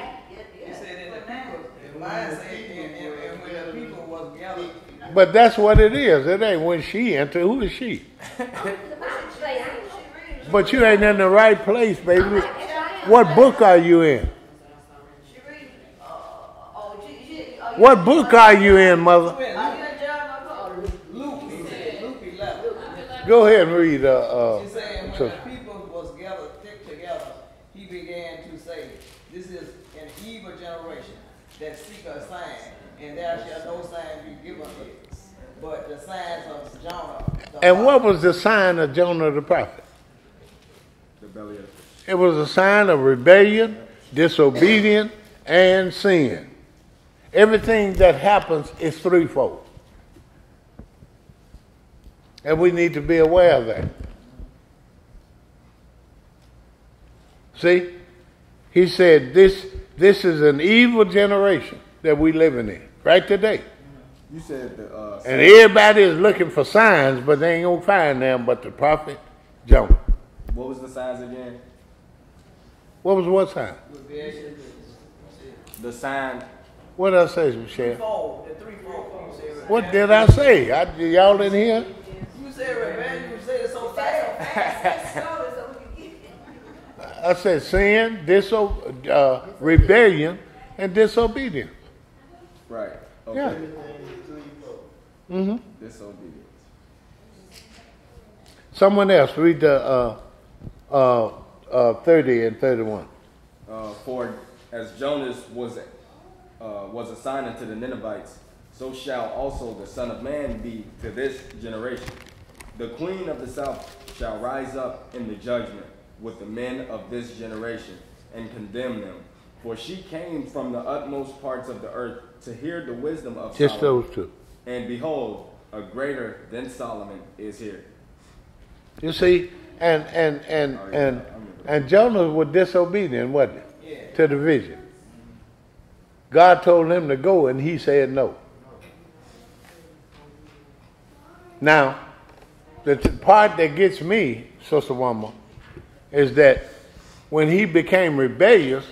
A: But that's what it is. It ain't when she entered. Who is she? But you ain't in the right place, baby. What book are you in? What book are you in, mother?
F: Are you in John or Paul?
D: Luke, he said, Luke eleven.
A: Go ahead and read. Uh, uh,
D: He's saying when
A: so-
D: the people was gathered thick together, he began to say, This is an evil generation that seek a sign, and there shall no sign be given it, but the signs of Jonah. the
A: and what was the sign of Jonah the prophet?
B: The belly of the fish.
A: It was a sign of rebellion, disobedience, and sin. Everything that happens is threefold. And we need to be aware of that. See? He said this this is an evil generation that we living in right today.
B: You said the uh,
A: And everybody is looking for signs, but they ain't gonna find them but the prophet Jonah.
B: what was the signs again?
A: What was what sign?
B: The sign.
A: What did I say, Michelle?
D: The threefold. You said
A: What did I say? I, y'all didn't hear?
D: You said you said it so fast.
F: Slowly so we can get it.
A: I said sin, diso- uh, rebellion, and disobedience.
B: Right. Okay.
A: Yeah. hmm
B: Disobedience.
A: Someone else read the uh, uh, uh, 30 and 31.
B: Uh, for as Jonas was uh, was assigned unto the Ninevites, so shall also the Son of Man be to this generation. The queen of the south shall rise up in the judgment with the men of this generation and condemn them. For she came from the utmost parts of the earth to hear the wisdom of
A: Just
B: Solomon.
A: those two.
B: And behold, a greater than Solomon is here.
A: You see, and and and
B: Oh, yeah,
A: and and Jonah was disobedient, wasn't he? To the vision. God told him to go, and he said no. Now, the t- part that gets me, Sister Wama, is that when he became rebellious,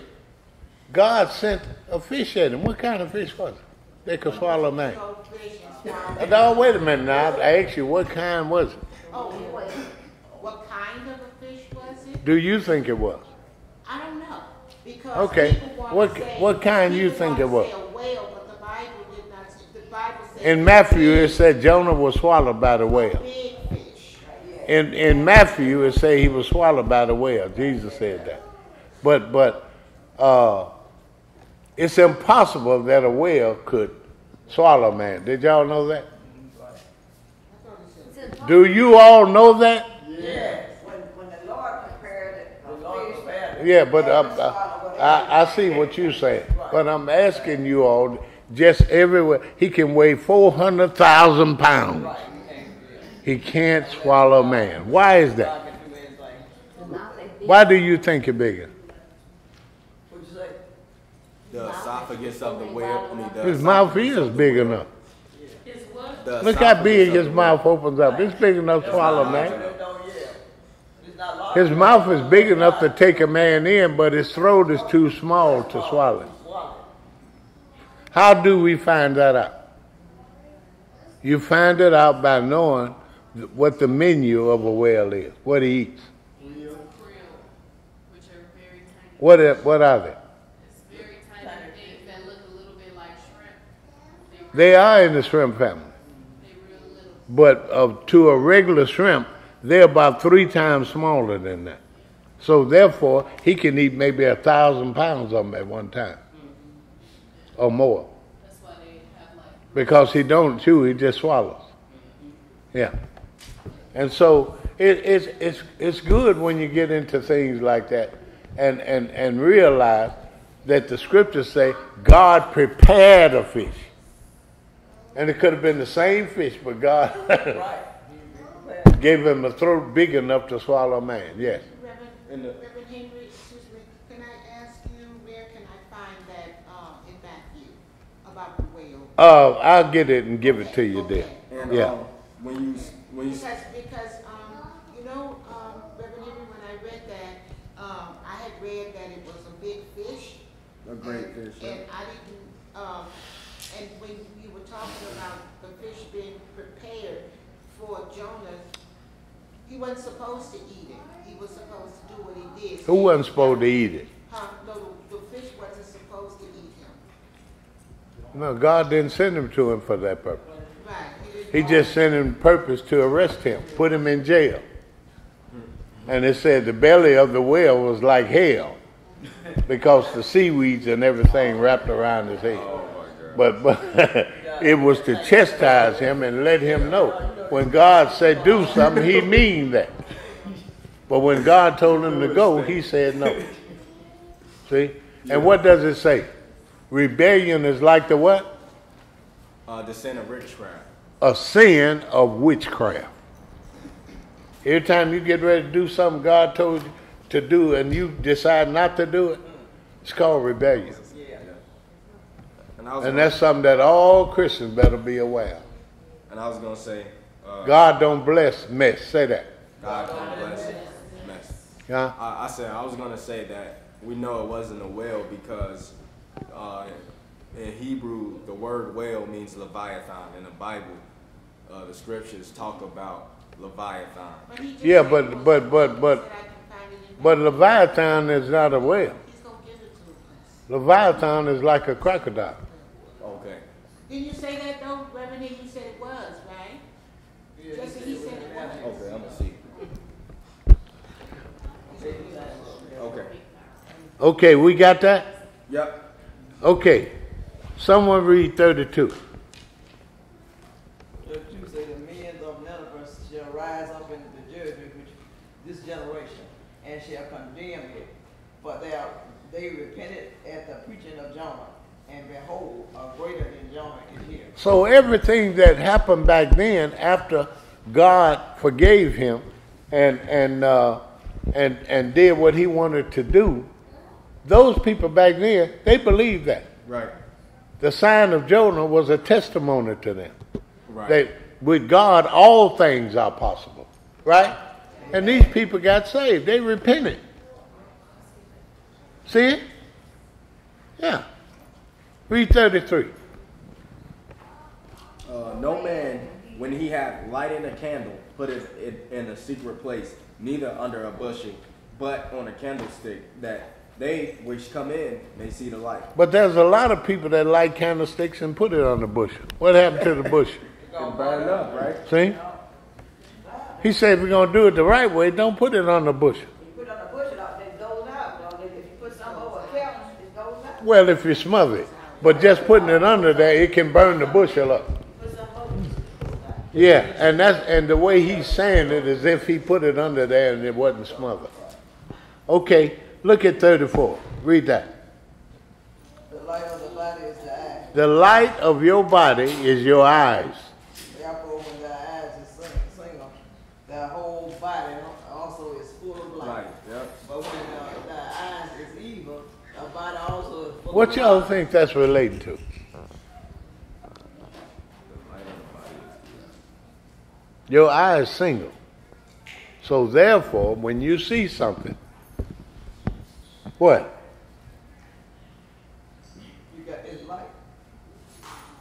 A: God sent a fish at him. What kind of fish was it? They could swallow a man.
C: Swallow.
A: Wait a minute now. I asked you, what kind was it?
C: Oh, wait, what kind of a fish was it?
A: Do you think it was?
C: I don't know, because
A: Okay. What-
C: say.
A: what kind you think it was?
C: a whale, but the Bible did not, say- the Bible
A: In Matthew, it said Jonah was swallowed by the whale.
C: Big.
A: In in Matthew, it said he was swallowed by the whale. Jesus said that. But but uh, it's impossible that a whale could swallow a man. Did y'all know that? Do you all know that? Yeah, but uh, uh, I, I see what you're saying. But I'm asking you all, just everywhere, he can weigh 400,000 pounds.
D: Right, you can't,
A: He can't swallow a man. Why is that?
D: God can do anything.
H: The mouth is big.
A: Why do you think it's bigger?
D: What'd you say?
B: The esophagus of the whale. I mean, the
A: His mouth is big enough.
B: The
A: Look how big his mouth opens up. It's big enough to swallow a man.
D: It don't, yeah. It's not large.
A: His mouth is big enough to take a man in, but his throat is too small to swallow.
D: Swallow.
A: How do we find that out? You find it out by knowing th- what the menu of a whale is, what he eats.
I: Krill, which are very tiny.
A: What are, what are they?
I: It's very tiny things that look a little bit like shrimp.
A: They are in the shrimp family,
I: They real little.
A: but of, to a regular shrimp, they're about three times smaller than that. So therefore, he can eat maybe a thousand pounds of them at one time, mm-hmm. or more,
I: That's why they have like.
A: because he don't chew; he just swallows. Yeah, and so it, it's it's it's good when you get into things like that, and and and realize that the scriptures say God prepared a fish, and it could have been the same fish, but God gave him a throat big enough to swallow a man. Yes.
C: Reverend,
B: the-
C: Reverend Henry, excuse me, can I ask you, where can I find that, uh, in Matthew, about the whale?
A: Uh, I'll get it and give it to you then.
B: And
A: Yeah.
B: um, when you when you
C: Because, read that it was a big fish.
B: a great
C: and-
B: fish. yeah.
C: And I didn't, um, and when you were talking about the fish being prepared for Jonah, he wasn't supposed to eat it. He was supposed to do what he did.
A: Who wasn't supposed to eat it?
C: Huh, no, the, the fish wasn't supposed to eat him.
A: No, God didn't send him to him for that purpose.
C: Right.
A: He just sent him purpose to arrest him, put him in jail. And it said the belly of the whale was like hell because the seaweeds and everything wrapped around his head. But, but it was to chastise him and let him know when God said do something, he mean that. But when God told him to go, he said no. See? And what does it say? Rebellion is like the what?
B: Uh, the sin of witchcraft.
A: a sin of witchcraft. Every time you get ready to do something God told you to do and you decide not to do it, it's called rebellion.
D: Yeah.
B: And
A: And that's something that all Christians better be aware of.
B: and I was gonna say, uh,
A: God don't bless mess. Say that.
B: God don't bless mess.
A: Yeah.
B: I, I said I was gonna say that we know it wasn't a whale because uh, in Hebrew the word whale means leviathan. In the Bible, uh, the scriptures talk about leviathan.
C: But
A: Yeah,
C: said
A: but- but- but- but-
C: said I can find it in
A: But
C: Matthew.
A: Leviathan is not a whale.
C: He's gonna give it to us.
A: Leviathan is like a crocodile.
B: Okay.
C: Didn't you say that though, Reverend? You said it was, right? Just he said it was.
B: Okay, I'm gonna see. Okay.
A: Okay, we got that?
B: Yep.
A: Okay. Someone read 32.
D: The two say the men of Nineveh shall rise up in the judgment which this generation, and shall condemn it. For they are, they repented at the preaching of Jonah, and behold, a greater than Jonah is here.
A: So everything that happened back then, after God forgave him and and uh, and and did what He wanted to do, those people back then they believed that
B: Right.
A: the sign of Jonah was a testimony to them
B: Right.
A: that with God all things are possible, right? And these people got saved; they repented. See it? Yeah. Read thirty-three.
B: Uh, no man, when he hath lighted a candle, put it in a secret place, neither under a bushel, but on a candlestick, that they which come in may see the light.
A: But there's a lot of people that light candlesticks and put it on the bush. What happened to the bush?
B: It burn up, right?
A: See? He said if we're going to do it the right way, don't put it on the bush.
F: You put it on the bush, it out- it goes out. Don't it? If you put some over a counter, it goes out.
A: Well, if you smother it. But just putting it under there, it can burn the bushel up.
F: Put some over, it goes out.
A: Yeah, and that's and the way he's saying it is if he put it under there and it wasn't smothered. Okay, look at 34. Read that.
D: The light of the body is the eye.
A: The light of your body is your eyes.
D: Therefore, when thy eyes is sing- single, thy whole body also is full of light.
B: Light, yep.
D: But when uh, thy eyes is evil, thy body also is full
A: What y'all think that's relating to? Your eye is single. So therefore, when you see something, what?
D: You got it's light.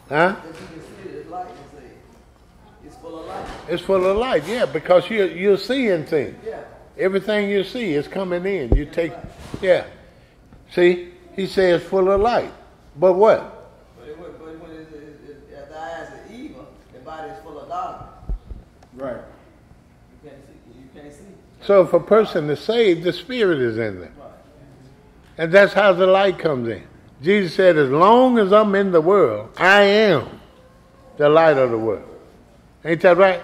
A: Huh?
D: If you can see it, it's light. You see, it's full of light.
A: It's full of light, yeah, because you you're seeing things.
D: Yeah.
A: Everything you see is coming in. You take, yeah. See, he says full of light. But what?
D: But, it, but when thy eyes are evil, the body is full of darkness.
B: Right.
D: You can't see. You can't see.
A: So if a person is saved, the spirit is in them. And that's how the light comes in. Jesus said, as long as I'm in the world, I am the light of the world. Ain't that right?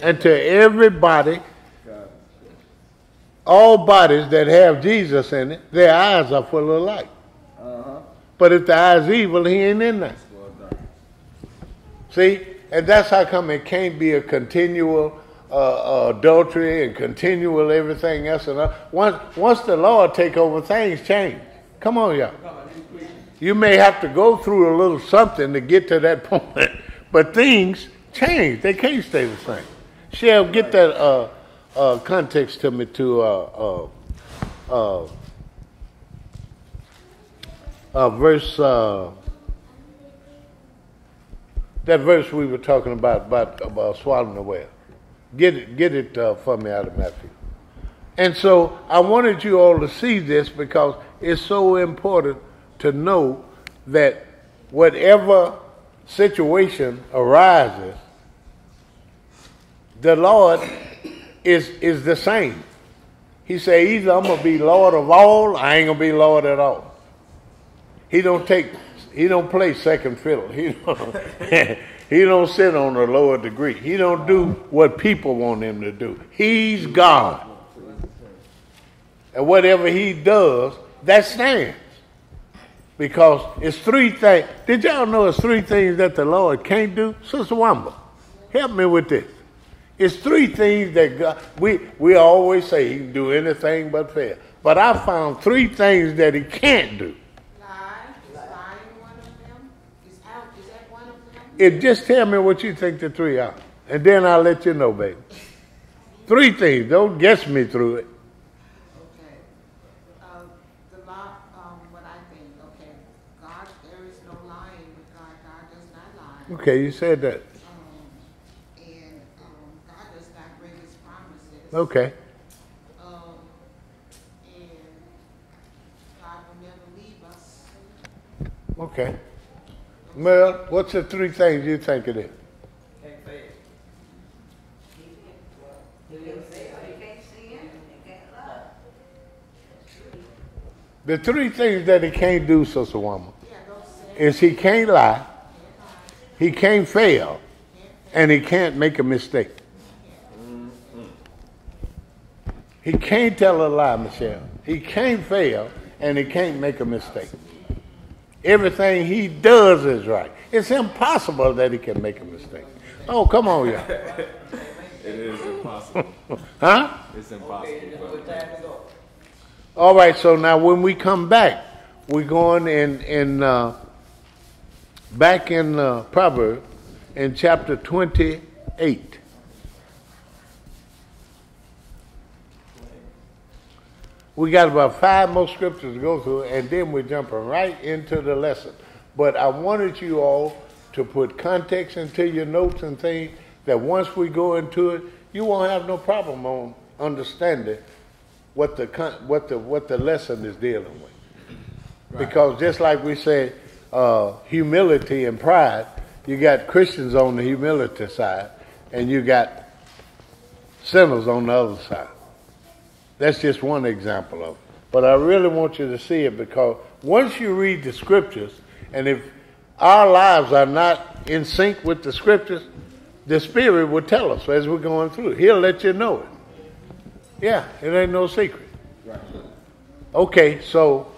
A: And to everybody, all bodies that have Jesus in it, their eyes are full of light.
B: Uh-huh.
A: But if the eye's evil, he ain't in there. See, and that's how come it can't be a continual uh, adultery and continual everything else. And once once the Lord take over, things change. Come on, y'all. You may have to go through a little something to get to that point, but things change. They can't stay the same. Shell, get that uh, uh, context to me to uh, uh, uh, uh, verse. Uh, that verse we were talking about about, about swallowing the whale. Get it, get it for me out of Matthew. And so I wanted you all to see this because it's so important to know that whatever situation arises, the Lord is is the same. He said, either I'm gonna be Lord of all, I ain't gonna be Lord at all. He don't take he don't play second fiddle. He don't, he don't sit on a lower degree. He don't do what people want him to do. He's God. And whatever he does, that stands. Because it's three things. Did y'all know it's three things that the Lord can't do? Sister Wamba, help me with this. It's three things that God, we, we always say he can do anything but fail. But I found three things that he can't do.
C: Lie, is lying one of them? Is out, is that one of them?
A: It just tell me what you think the three are. And then I'll let you know, baby. Three things. Don't guess me through it.
C: Okay. Uh, the law, um, what I think, okay, God, there is no lying with God. God does not lie.
A: Okay, you said that.
C: Um, and, um, God does not break his promises.
A: Okay. Okay. Mel, what's the three things you think it is? The three things that he can't do, Sister Woman, is he can't lie, he can't fail, and he can't make a mistake. He can't tell a lie, Michelle. He can't fail, and he can't make a mistake. Everything he does is right. It's impossible that he can make a mistake. Oh, come on, y'all.
B: It is impossible.
A: Huh?
B: It's impossible.
D: Good
B: But
D: time to go.
A: All right, so now when we come back, we're going in in uh, back in uh, Proverbs in chapter twenty-eight. We got about five more scriptures to go through, and then we're jumping right into the lesson. But I wanted you all to put context into your notes and things that once we go into it, you won't have no problem on understanding what the what the what the lesson is dealing with. Because just like we said, uh, humility and pride, you got Christians on the humility side, and you got sinners on the other side. That's just one example of it. But I really want you to see it because once you read the scriptures, and if our lives are not in sync with the scriptures, the Spirit will tell us as we're going through. He'll let you know it. Yeah, it ain't no secret. Okay, so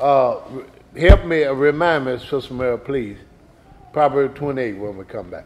A: uh, help me, uh, remind me, Sister Mary, please. Proverbs 28 when we come back.